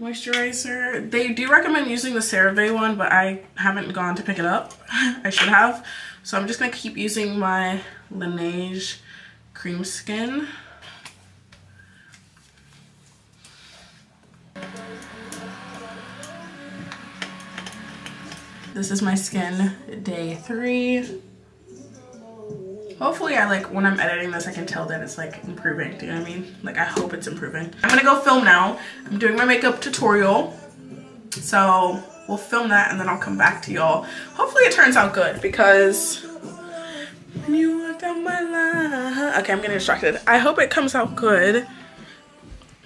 moisturizer. They do recommend using the CeraVe one, but I haven't gone to pick it up. I should have. So I'm just gonna keep using my Laneige Cream Skin. This is my skin day three. Hopefully I like, when I'm editing this, I can tell that it's like improving. Do you know what I mean? Like I hope it's improving. I'm gonna go film now. I'm doing my makeup tutorial. So we'll film that and then I'll come back to y'all. Hopefully it turns out good because you walk down my. Okay, I'm getting distracted. I hope it comes out good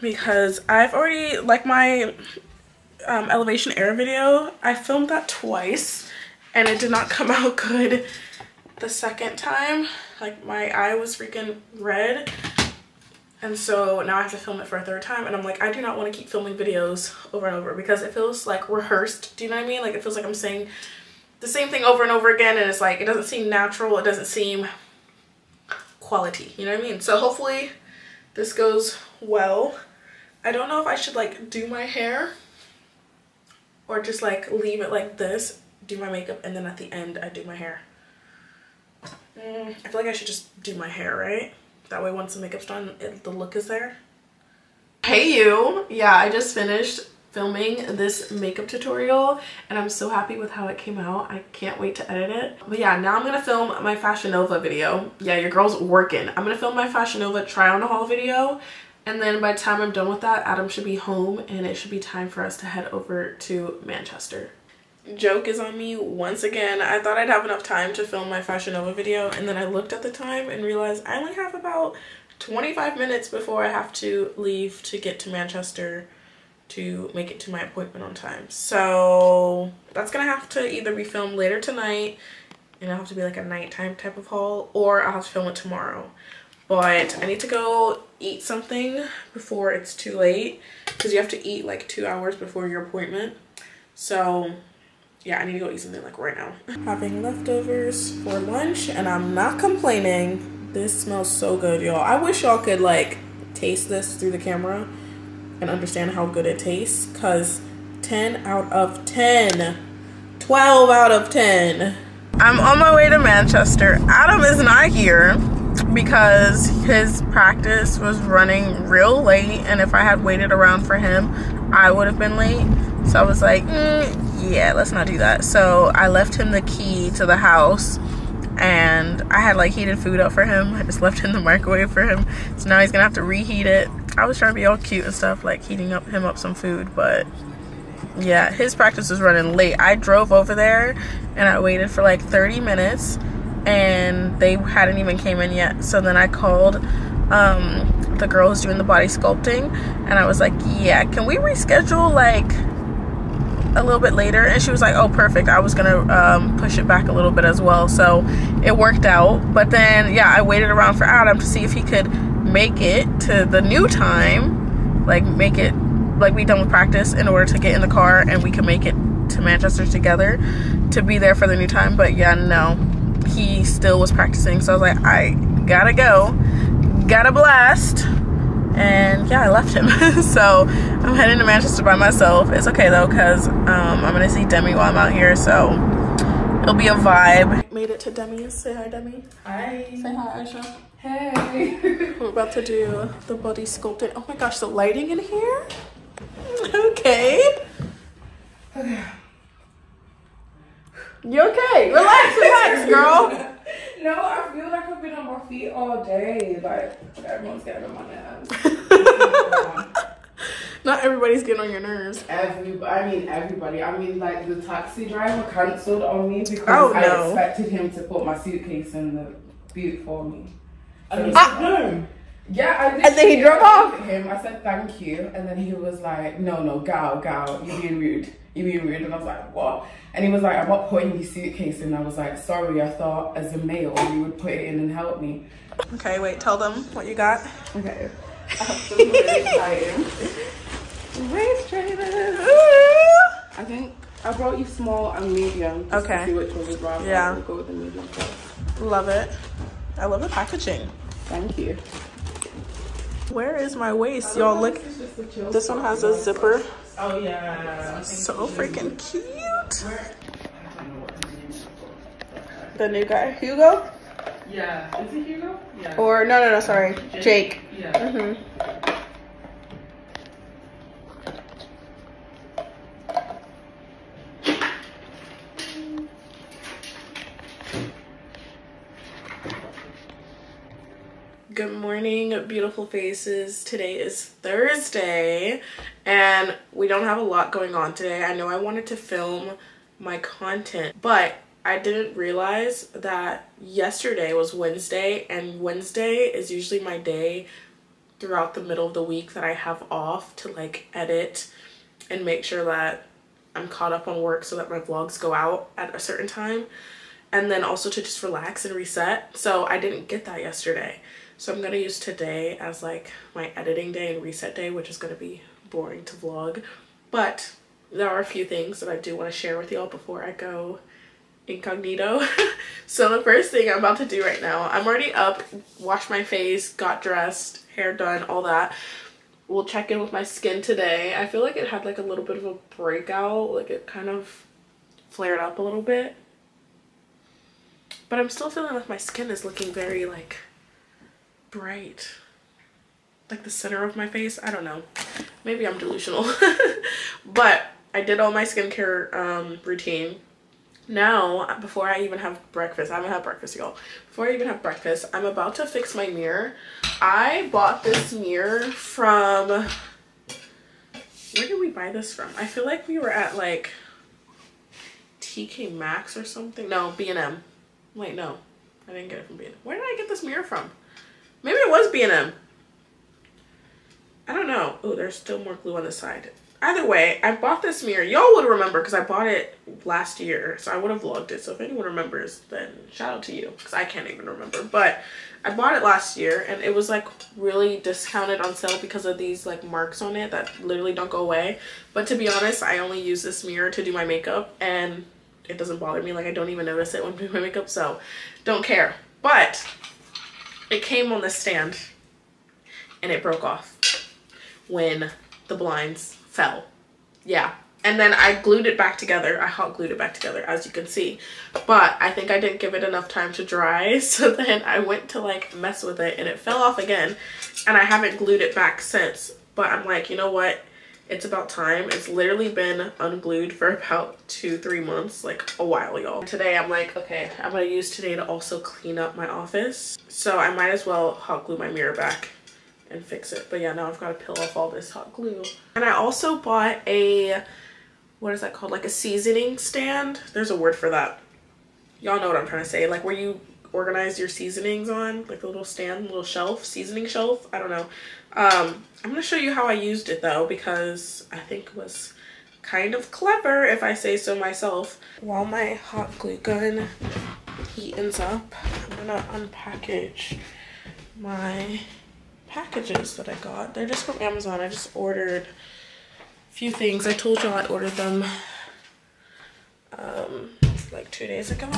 because I've already, like my um, Elevation Air video, I filmed that twice and it did not come out good the second time. Like my eye was freaking red. And so now I have to film it for a third time. And I'm like, I do not want to keep filming videos over and over because it feels like rehearsed. Do you know what I mean? Like it feels like I'm saying the same thing over and over again. And it's like, it doesn't seem natural. It doesn't seem quality. You know what I mean? So hopefully this goes well. I don't know if I should like do my hair or just like leave it like this, do my makeup, and then at the end I do my hair. Mm, I feel like I should just do my hair, right? That way once the makeup's done, it, the look is there. Hey you! Yeah, I just finished filming this makeup tutorial and I'm so happy with how it came out. I can't wait to edit it. But yeah, now I'm gonna film my Fashion Nova video. Yeah, your girl's working. I'm gonna film my Fashion Nova try on haul video and then by the time I'm done with that, Adam should be home and it should be time for us to head over to Manchester. joke is on me once again. I thought I'd have enough time to film my Fashion Nova video and then I looked at the time and realized I only have about 25 minutes before I have to leave to get to Manchester to make it to my appointment on time. So that's gonna have to either be filmed later tonight and it'll have to be like a nighttime type of haul or I'll have to film it tomorrow. But I need to go eat something before it's too late because you have to eat like two hours before your appointment. So yeah, I need to go eat something like right now. Having leftovers for lunch and I'm not complaining. This smells so good, y'all. I wish y'all could like taste this through the camera and understand how good it tastes because 10 out of 10, 12 out of 10. I'm on my way to Manchester. Adam is not here because his practice was running real late and if I had waited around for him, I would have been late. So I was like, mm, yeah, let's not do that. So I left him the key to the house and I had like heated food up for him. I just left it in the microwave for him. So now he's gonna have to reheat it. I was trying to be all cute and stuff, like heating up him up some food, but yeah, his practice was running late. I drove over there and I waited for like 30 minutes and they hadn't even came in yet. So then I called um, the girl who's doing the body sculpting and I was like, yeah, can we reschedule like a little bit later? And she was like oh perfect. I was gonna um, push it back a little bit as well. So it worked out. But then yeah i waited around for adam to see if he could make it to the new time like make it like be done with practice in order to get in the car and we could make it to manchester together to be there for the new time. But yeah no he still was practicing. So i was like i gotta go. Gotta blast. And yeah i left him. So i'm heading to manchester by myself. It's okay though because um, i'm gonna see demi while i'm out here so it'll be a vibe. Made it to demi's say hi demi. Hi. say hi aisha. Hey. we're about to do the body sculpting. Oh my gosh the lighting in here? Okay. okay you okay relax relax girl No, I feel like I've been on my feet all day. Like everyone's getting on my nerves. not everybody's getting on your nerves Every, I mean everybody. I mean like the taxi driver cancelled on me because Oh, I no. expected him to put my suitcase in the boot for me. So- Ah. Yeah, I did. And then he drove off? Him, I said thank you, and then he was like, "No, no, gal, gal, you're being rude. You're being rude." And I was like, "What?" And he was like, "I'm not putting your suitcase in." I was like, "Sorry, I thought as a male you would put it in and help me." okay wait tell them what you got Okay, I have something exciting. waist trainers I think I brought you small and medium. Just Okay. To see which one would rather. Yeah. We'll go with the medium first. Love it. I love the packaging. Thank you. Where is my waist? Y'all look. This one has a zipper. Oh yeah. So freaking cute. The new guy, Hugo? Yeah. Is it Hugo? Yeah. Or no, no, no. Sorry, Jake. Yeah. Mhm. Good morning, beautiful faces. Today is Thursday and we don't have a lot going on today. I know I wanted to film my content, but I didn't realize that yesterday was Wednesday and Wednesday is usually my day throughout the middle of the week that I have off to like edit and make sure that I'm caught up on work so that my vlogs go out at a certain time and then also to just relax and reset. So I didn't get that yesterday. So I'm gonna use today as like my editing day and reset day, which is gonna be boring to vlog. But there are a few things that I do want to share with y'all before I go incognito. so the first thing I'm about to do right now, I'm already up, washed my face, got dressed, hair done, all that. We'll check in with my skin today. I feel like it had like a little bit of a breakout, like it kind of flared up a little bit. But I'm still feeling like my skin is looking very like bright. Like the center of my face. I don't know. Maybe I'm delusional. but I did all my skincare um, routine. Now, before I even have breakfast, I haven't had breakfast, y'all. Before I even have breakfast, I'm about to fix my mirror. I bought this mirror from... Where did we buy this from? I feel like we were at like TK Maxx or something. No, B&M. Wait, no. I didn't get it from B&M. Where did I get this mirror from? Maybe it was B&M. I don't know. Oh, there's still more glue on the side. Either way, I bought this mirror. Y'all would remember because I bought it last year. So I would have vlogged it. So if anyone remembers, then shout out to you because I can't even remember. But I bought it last year and it was like really discounted on sale because of these like marks on it that literally don't go away. But to be honest, I only use this mirror to do my makeup and it doesn't bother me. Like I don't even notice it when I doing my makeup. So don't care. But it came on the stand and it broke off when the blinds fell. Yeah. And then I glued it back together. I hot glued it back together as you can see. But I think I didn't give it enough time to dry. So then I went to like mess with it and it fell off again. And I haven't glued it back since. But I'm like, you know what? It's about time. It's literally been unglued for about two, three months, like a while, y'all. Today I'm like, okay, I'm gonna use today to also clean up my office. So I might as well hot glue my mirror back and fix it. But yeah, now I've got to peel off all this hot glue. And I also bought a, what is that called? Like a seasoning stand. There's a word for that. Y'all know what I'm trying to say. Like where you organize your seasonings on, like a little stand, little shelf, seasoning shelf. I don't know. Um, I'm going to show you how I used it though, because I think it was kind of clever if I say so myself. While my hot glue gun heatens up, I'm going to unpackage my packages that I got. They're just from Amazon. I just ordered a few things. I told y'all I ordered them um, like two days ago.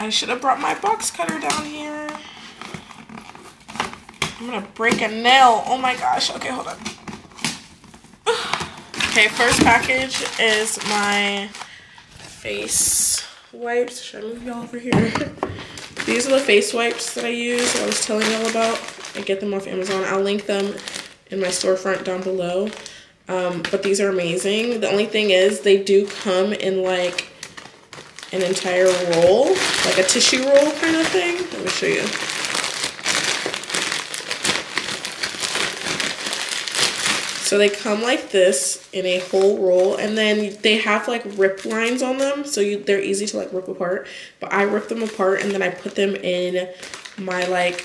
I should have brought my box cutter down here. I'm gonna break a nail. Oh my gosh. Okay, hold on. Okay, first package is my face wipes. Should I move y'all over here? These are the face wipes that I use I was telling y'all about. I get them off Amazon. I'll link them in my storefront down below. Um, but these are amazing. The only thing is they do come in like an entire roll, like a tissue roll kind of thing. Let me show you. So they come like this in a whole roll and then they have like rip lines on them. So you, they're easy to like rip apart. But I rip them apart and then I put them in my like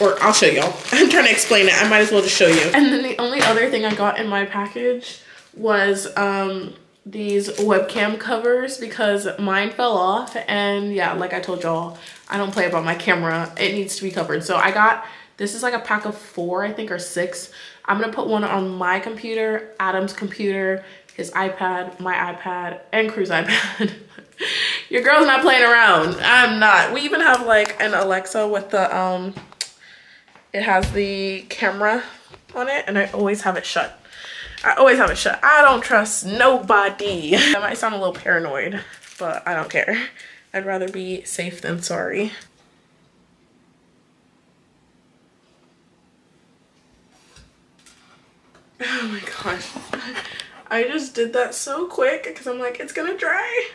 or I'll show y'all. I'm trying to explain it. I might as well just show you. And then the only other thing I got in my package was um, these webcam covers because mine fell off. And yeah, like I told y'all, I don't play about my camera. It needs to be covered. So I got, this is like a pack of four, I think, or six. I'm gonna put one on my computer, Adam's computer, his iPad, my iPad, and Krew's iPad. Your girl's not playing around. I'm not. We even have like an Alexa with the, um, it has the camera on it and I always have it shut. I always have it shut. I don't trust nobody. I might sound a little paranoid, but I don't care. I'd rather be safe than sorry. Oh my gosh. I just did that so quick because I'm like, it's gonna dry.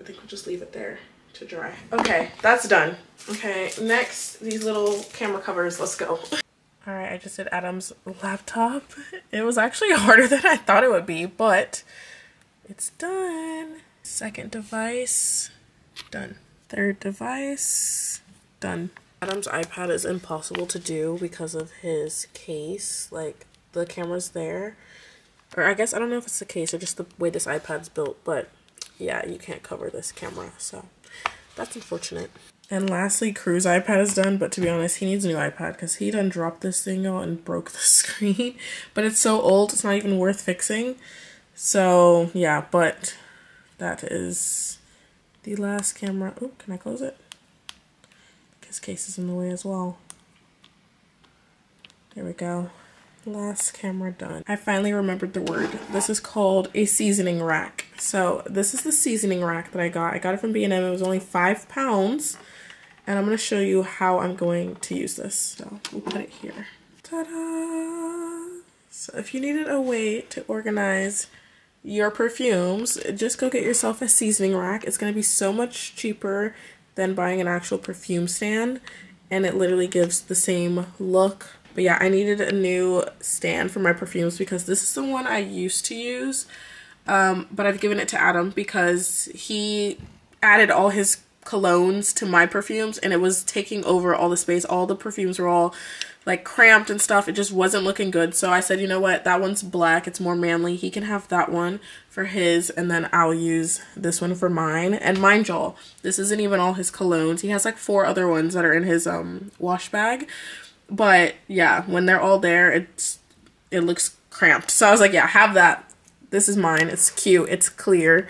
I think we'll just leave it there to dry. Okay, that's done. Okay, next, these little camera covers. Let's go. All right, I just did Adam's laptop. It was actually harder than I thought it would be, but it's done. Second device, done. Third device, done. Adam's iPad is impossible to do because of his case. Like, the camera's there. Or I guess, I don't know if it's the case or just the way this iPad's built, but yeah, you can't cover this camera, so that's unfortunate. And lastly, Krew's iPad is done, but to be honest, he needs a new iPad because he done dropped this thing out and broke the screen. but it's so old, it's not even worth fixing. So, yeah, but that is the last camera. Oh, can I close it? Because case is in the way as well. There we go. Last camera done. I finally remembered the word. This is called a seasoning rack. So this is the seasoning rack that I got. I got it from B&M. It was only five pounds. And I'm going to show you how I'm going to use this. So we'll put it here. Ta-da! So if you needed a way to organize your perfumes, just go get yourself a seasoning rack. It's going to be so much cheaper than buying an actual perfume stand. And it literally gives the same look. But yeah, I needed a new stand for my perfumes because this is the one I used to use. Um, but I've given it to Adam because he added all his colognes to my perfumes and it was taking over all the space. All the perfumes were all like cramped and stuff. It just wasn't looking good. So I said, you know what? That one's black. It's more manly. He can have that one for his and then I'll use this one for mine. And mind y'all, this isn't even all his colognes. He has like four other ones that are in his um wash bag. But yeah, when they're all there, it's it looks cramped. So I was like, yeah, have that. This is mine. It's cute. It's clear.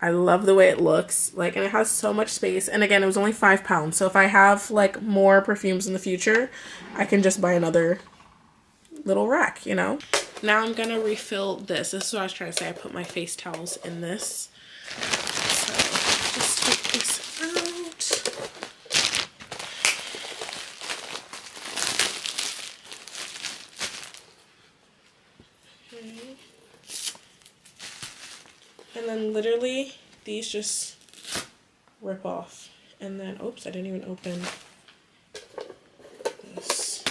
I love the way it looks. Like, and it has so much space. And again, it was only five pounds. So if I have like more perfumes in the future, I can just buy another little rack, you know? Now I'm gonna refill this. This is what I was trying to say. I put my face towels in this. So just take this out. Okay. And then literally these just rip off. And then, oops, I didn't even open this.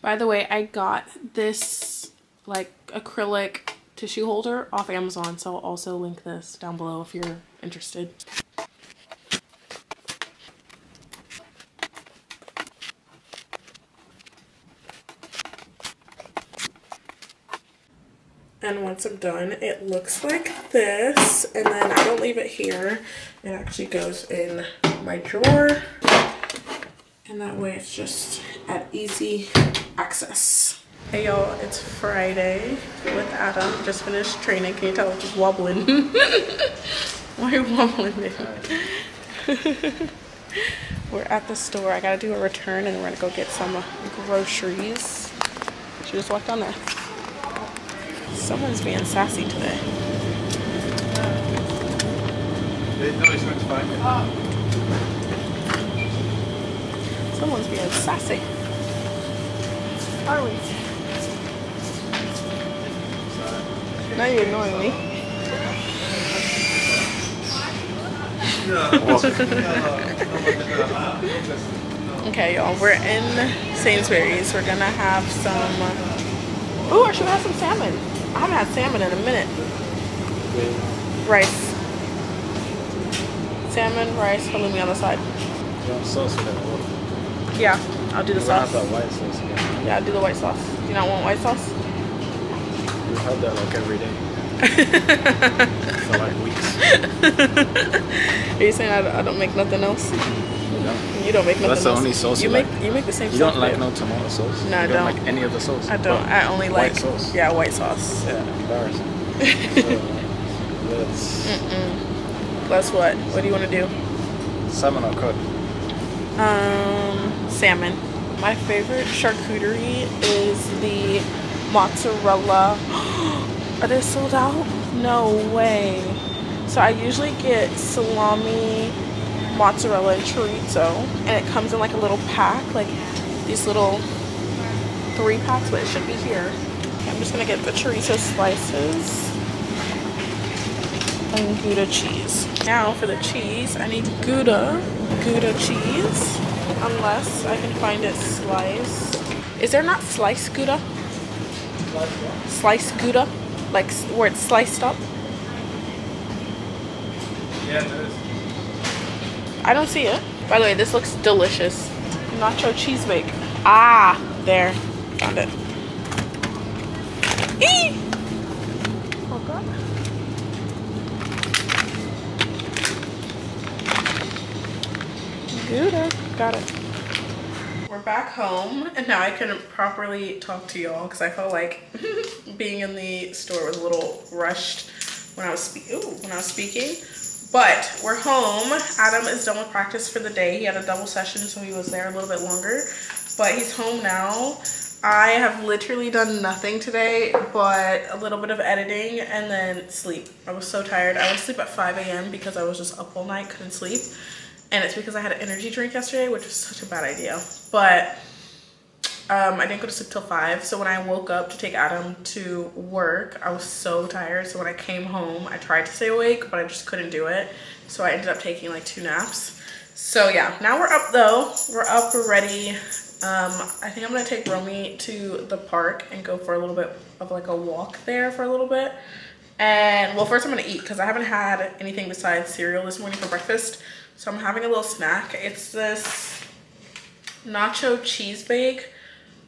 By the way, I got this like acrylic tissue holder off Amazon, so I'll also link this down below if you're interested. And once I'm done, it looks like this. And then I don't leave it here. It actually goes in my drawer. And that way it's just at easy access. Hey y'all, it's Friday with Adam. Just finished training. Can you tell I'm just wobbling? Why are you wobbling, baby? we're at the store. I gotta do a return and we're gonna go get some uh, groceries. She just walked down there. Someone's being sassy today. Someone's being sassy. Are we? Now you're annoying me. okay, y'all, we're in Sainsbury's. We're gonna have some. Ooh, or should we have some salmon? I haven't had salmon in a minute. Rice. Salmon, rice, halloumi on the side. Sauce? Yeah, I'll do the sauce. white sauce. Yeah, I'll do the white sauce. Do you not want white sauce? We've had that like every day. for like weeks. Are you saying I, I don't make nothing else? You don't make nothing That's the else. only sauce you you make. like. You make the same. Sauce. You don't like no tomato sauce? No, I you don't. like any of the sauce? I don't. I only white like sauce. Yeah, white sauce. Yeah, embarrassing. so, let's Mm-mm. Plus what? What do you want to do? salmon or cod. Um, salmon. My favorite charcuterie is the mozzarella. Are they sold out? No way. So I usually get salami, mozzarella, and chorizo, and it comes in like a little pack, like these little three packs, but it should be here. I'm just gonna get the chorizo slices and Gouda cheese. Now for the cheese, I need Gouda, Gouda cheese, unless I can find it sliced. Is there not sliced Gouda? Sliced Gouda? Like where it's sliced up? Yeah, there is. I don't see it. By the way, this looks delicious. Nacho cheese bake. Ah, there. Found it. Eee! Oh god. Gouda. Got it. We're back home, and now I can properly talk to y'all because I felt like being in the store was a little rushed when I was spe- ooh, when I was speaking. But we're home. Adam is done with practice for the day. He had a double session, so he was there a little bit longer. But he's home now. I have literally done nothing today but a little bit of editing and then sleep. I was so tired. I went to sleep at 5 a.m. because I was just up all night, couldn't sleep. And it's because I had an energy drink yesterday, which was such a bad idea. But Um, I didn't go to sleep till five. So when I woke up to take Adam to work, I was so tired. So when I came home, I tried to stay awake, but I just couldn't do it. So I ended up taking like two naps. So yeah, now we're up though. We're up, we're ready. Um, I think I'm gonna take Romy to the park and go for a little bit of like a walk there for a little bit. And well, first I'm gonna eat because I haven't had anything besides cereal this morning for breakfast. So I'm having a little snack. It's this nacho cheese bake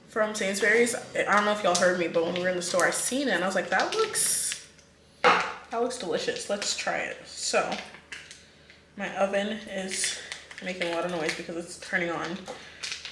from Sainsbury's. I don't know if y'all heard me, but when we were in the store, I seen it and I was like, that looks, that looks delicious. Let's try it. So my oven is making a lot of noise because it's turning on.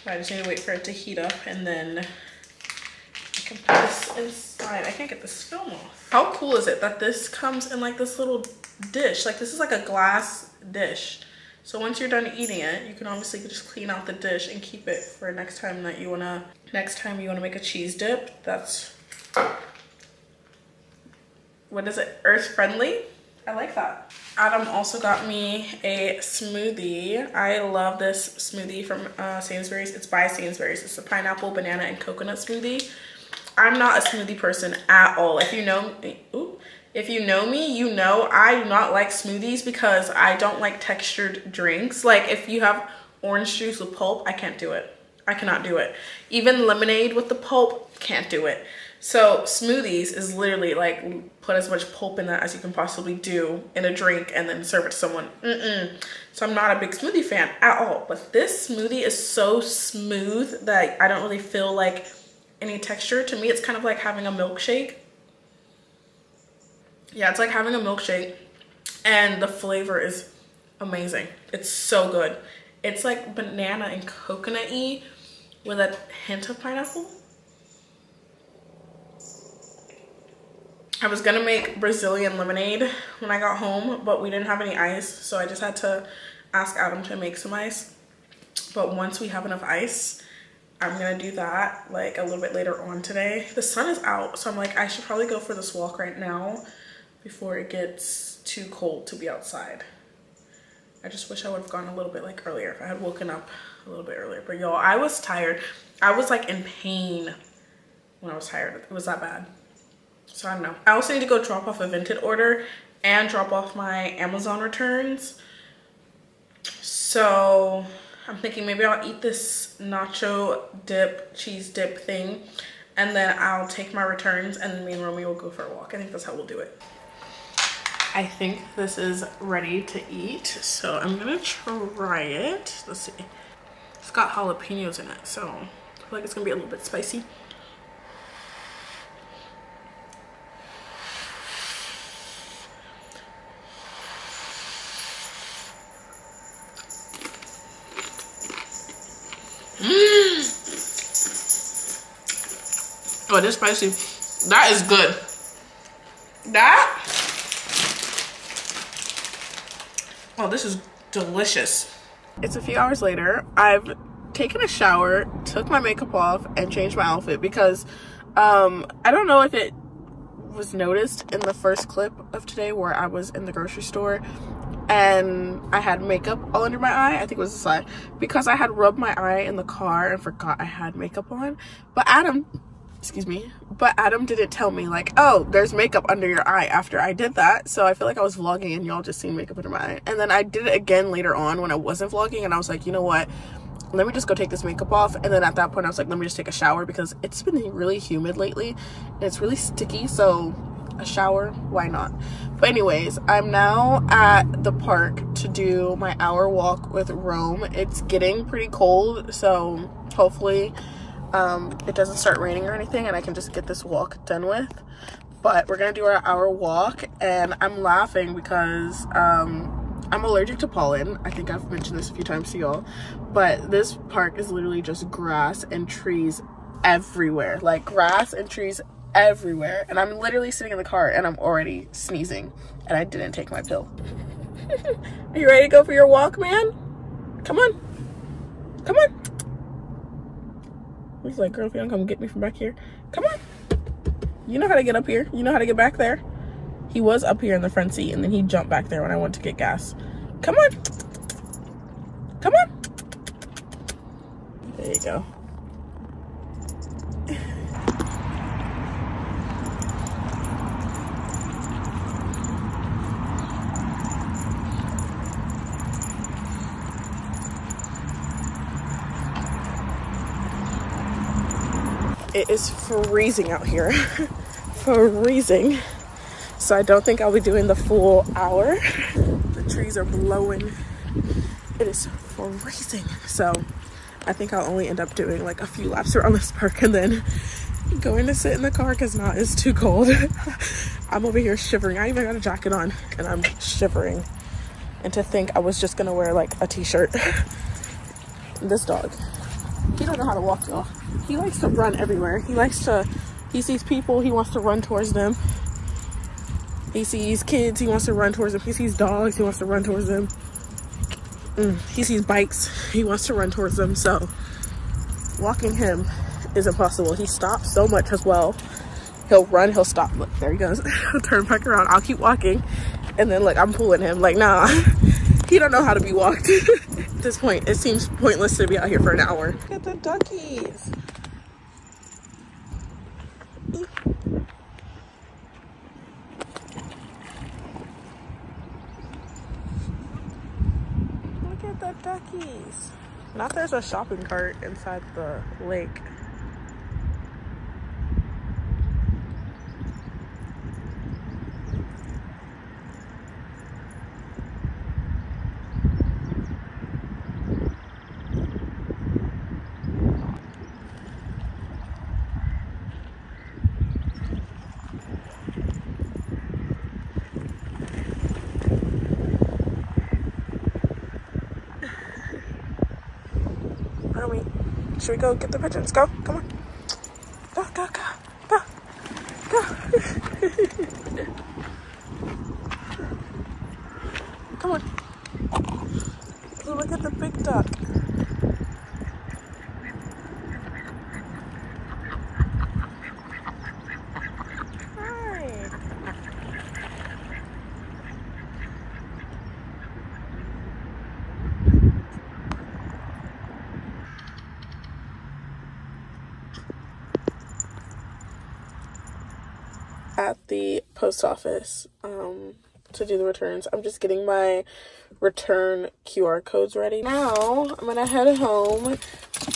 I just need to wait for it to heat up and then I can put this inside. I can't get this film off. How cool is it that this comes in like this little dish? Like this is like a glass dish. So once you're done eating it, you can obviously just clean out the dish and keep it for next time that you wanna, next time you wanna make a cheese dip. That's, what is it, earth friendly? I like that. Adam also got me a smoothie. I love this smoothie from uh, Sainsbury's. It's by Sainsbury's. It's a pineapple, banana, and coconut smoothie. I'm not a smoothie person at all. If you know ooh, if you know me, you know I do not like smoothies because I don't like textured drinks. Like if you have orange juice with pulp, I can't do it. I cannot do it. Even lemonade with the pulp, can't do it. So smoothies is literally like put as much pulp in that as you can possibly do in a drink and then serve it to someone. Mm -mm. So I'm not a big smoothie fan at all. But this smoothie is so smooth that I don't really feel like any texture. To me, it's kind of like having a milkshake. Yeah, it's like having a milkshake and the flavor is amazing. It's so good. It's like banana and coconut-y with a hint of pineapple. I was gonna make Brazilian lemonade when I got home, but we didn't have any ice, so I just had to ask Adam to make some ice. But once we have enough ice, I'm gonna do that like a little bit later on today. The sun is out, so I'm like, I should probably go for this walk right now before it gets too cold to be outside. I just wish I would have gone a little bit like earlier if I had woken up a little bit earlier. But y'all, I was tired. I was like in pain when I was tired. It was that bad. So I don't know. I also need to go drop off a Vinted order and drop off my Amazon returns. So I'm thinking maybe I'll eat this nacho dip, cheese dip thing, and then I'll take my returns and me and Romy will go for a walk. I think that's how we'll do it. I think this is ready to eat. So I'm gonna try it. Let's see. It's got jalapenos in it, so I feel like it's gonna be a little bit spicy. Mm. Oh, it is spicy. That is good. That. Oh, this is delicious. It's a few hours later. I've taken a shower, took my makeup off, and changed my outfit because um, I don't know if it was noticed in the first clip of today where I was in the grocery store and I had makeup all under my eye. I think it was the side because I had rubbed my eye in the car and forgot I had makeup on. But Adam, excuse me, but Adam didn't tell me like, oh, there's makeup under your eye after I did that. So I feel like I was vlogging and y'all just seen makeup under my eye. And then I did it again later on when I wasn't vlogging and I was like, you know what? Let me just go take this makeup off. And then at that point I was like, let me just take a shower because it's been really humid lately and it's really sticky. So a shower why not but anyways i'm now at the park to do my hour walk with rome it's getting pretty cold so hopefully um, it doesn't start raining or anything and i can just get this walk done with but we're gonna do our hour walk and i'm laughing because um, I'm allergic to pollen. I think I've mentioned this a few times to y'all. But this park is literally just grass and trees everywhere. Like grass and trees everywhere. And I'm literally sitting in the car and I'm already sneezing. And I didn't take my pill. Are you ready to go for your walk, man? Come on. Come on. He's like, girl, if you don't come get me from back here. Come on. You know how to get up here. You know how to get back there. He was up here in the front seat and then he jumped back there when I went to get gas. Come on. Come on. There you go. It is freezing out here. freezing. So I don't think I'll be doing the full hour. The trees are blowing. It is freezing. So I think I'll only end up doing like a few laps around this park and then going to sit in the car because now it's too cold. I'm over here shivering. I even got a jacket on and I'm shivering. And to think I was just gonna wear like a t-shirt. this dog, he don't know how to walk y'all. He likes to run everywhere. He likes to, he sees people, he wants to run towards them. He sees kids, he wants to run towards them. He sees dogs, he wants to run towards them. Mm, he sees bikes, he wants to run towards them. So walking him is impossible. He stops so much as well. He'll run, he'll stop. Look, there he goes. turn back around. I'll keep walking. And then like I'm pulling him. Like, nah, he don't know how to be walked. At this point, it seems pointless to be out here for an hour. Look at the duckies. Look at the duckies. Not there's a shopping cart inside the lake. Are we? Should we go get the pigeons? Go, come on. Go, go, go, go, go. come on. Look at the big duck. Hi. at the post office um, to do the returns. I'm just getting my return QR codes ready. Now I'm gonna head home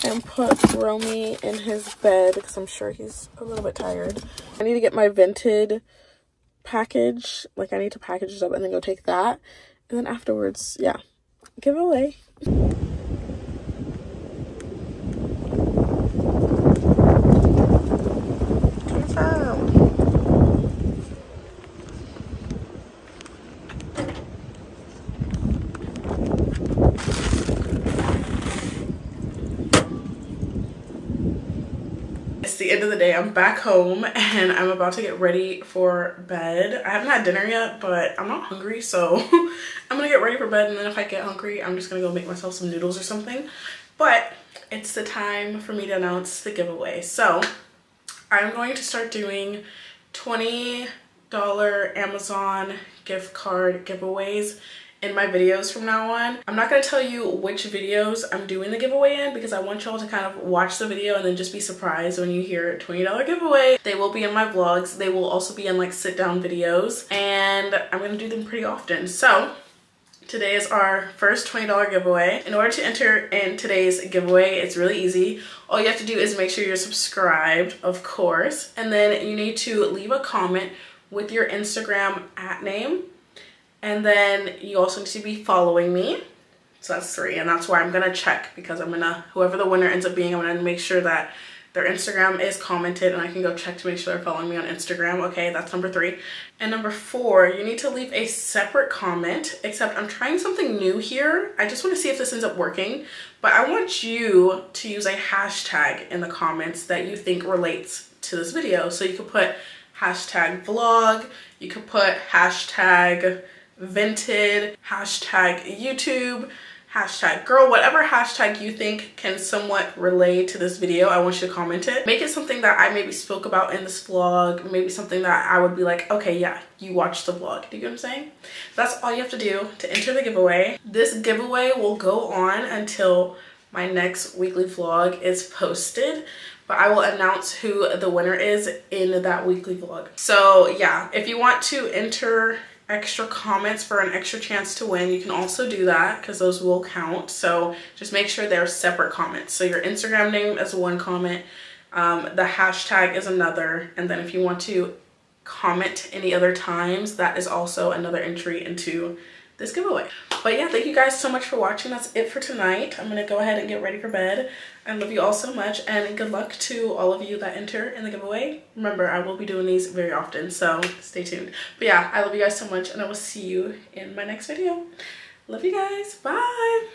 and put Romy in his bed because I'm sure he's a little bit tired. I need to get my Vinted package. Like I need to package it up and then go take that. And then afterwards, yeah, giveaway. Confirmed. It's I'm back home and I'm about to get ready for bed. I haven't had dinner yet, but I'm not hungry, so I'm gonna get ready for bed. And then if I get hungry, I'm just gonna go make myself some noodles or something. But it's the time for me to announce the giveaway. So I'm going to start doing $20 Amazon gift card giveaways in my videos from now on. I'm not going to tell you which videos I'm doing the giveaway in because I want y'all to kind of watch the video and then just be surprised when you hear $20 giveaway. They will be in my vlogs. They will also be in like sit down videos and I'm going to do them pretty often. So Today is our first $20 giveaway. In order to enter in today's giveaway, it's really easy. All you have to do is make sure you're subscribed, of course, and then you need to leave a comment with your Instagram at name. And then you also need to be following me. So that's three, and that's why I'm gonna check because I'm gonna, whoever the winner ends up being, I'm gonna make sure that their Instagram is commented and I can go check to make sure they're following me on Instagram. Okay, that's number three. And number four, you need to leave a separate comment, except I'm trying something new here. I just want to see if this ends up working, but I want you to use a hashtag in the comments that you think relates to this video. So you could put hashtag vlog, you could put hashtag Vinted, hashtag YouTube, hashtag girl, whatever hashtag you think can somewhat relate to this video, I want you to comment it. Make it something that I maybe spoke about in this vlog, maybe something that I would be like, okay, yeah, you watched the vlog. Do you get what I'm saying? That's all you have to do to enter the giveaway. This giveaway will go on until my next weekly vlog is posted but I will announce who the winner is in that weekly vlog. So yeah, if you want to enter extra comments for an extra chance to win, you can also do that because those will count. So just make sure they're separate comments. So your Instagram name is one comment, Um, the hashtag is another. And then if you want to comment any other times, that is also another entry into this giveaway. But yeah, thank you guys so much for watching. That's it for tonight. I'm gonna go ahead and get ready for bed. I love you all so much and good luck to all of you that enter in the giveaway. Remember, I will be doing these very often, so stay tuned. But yeah, I love you guys so much and I will see you in my next video. Love you guys. Bye.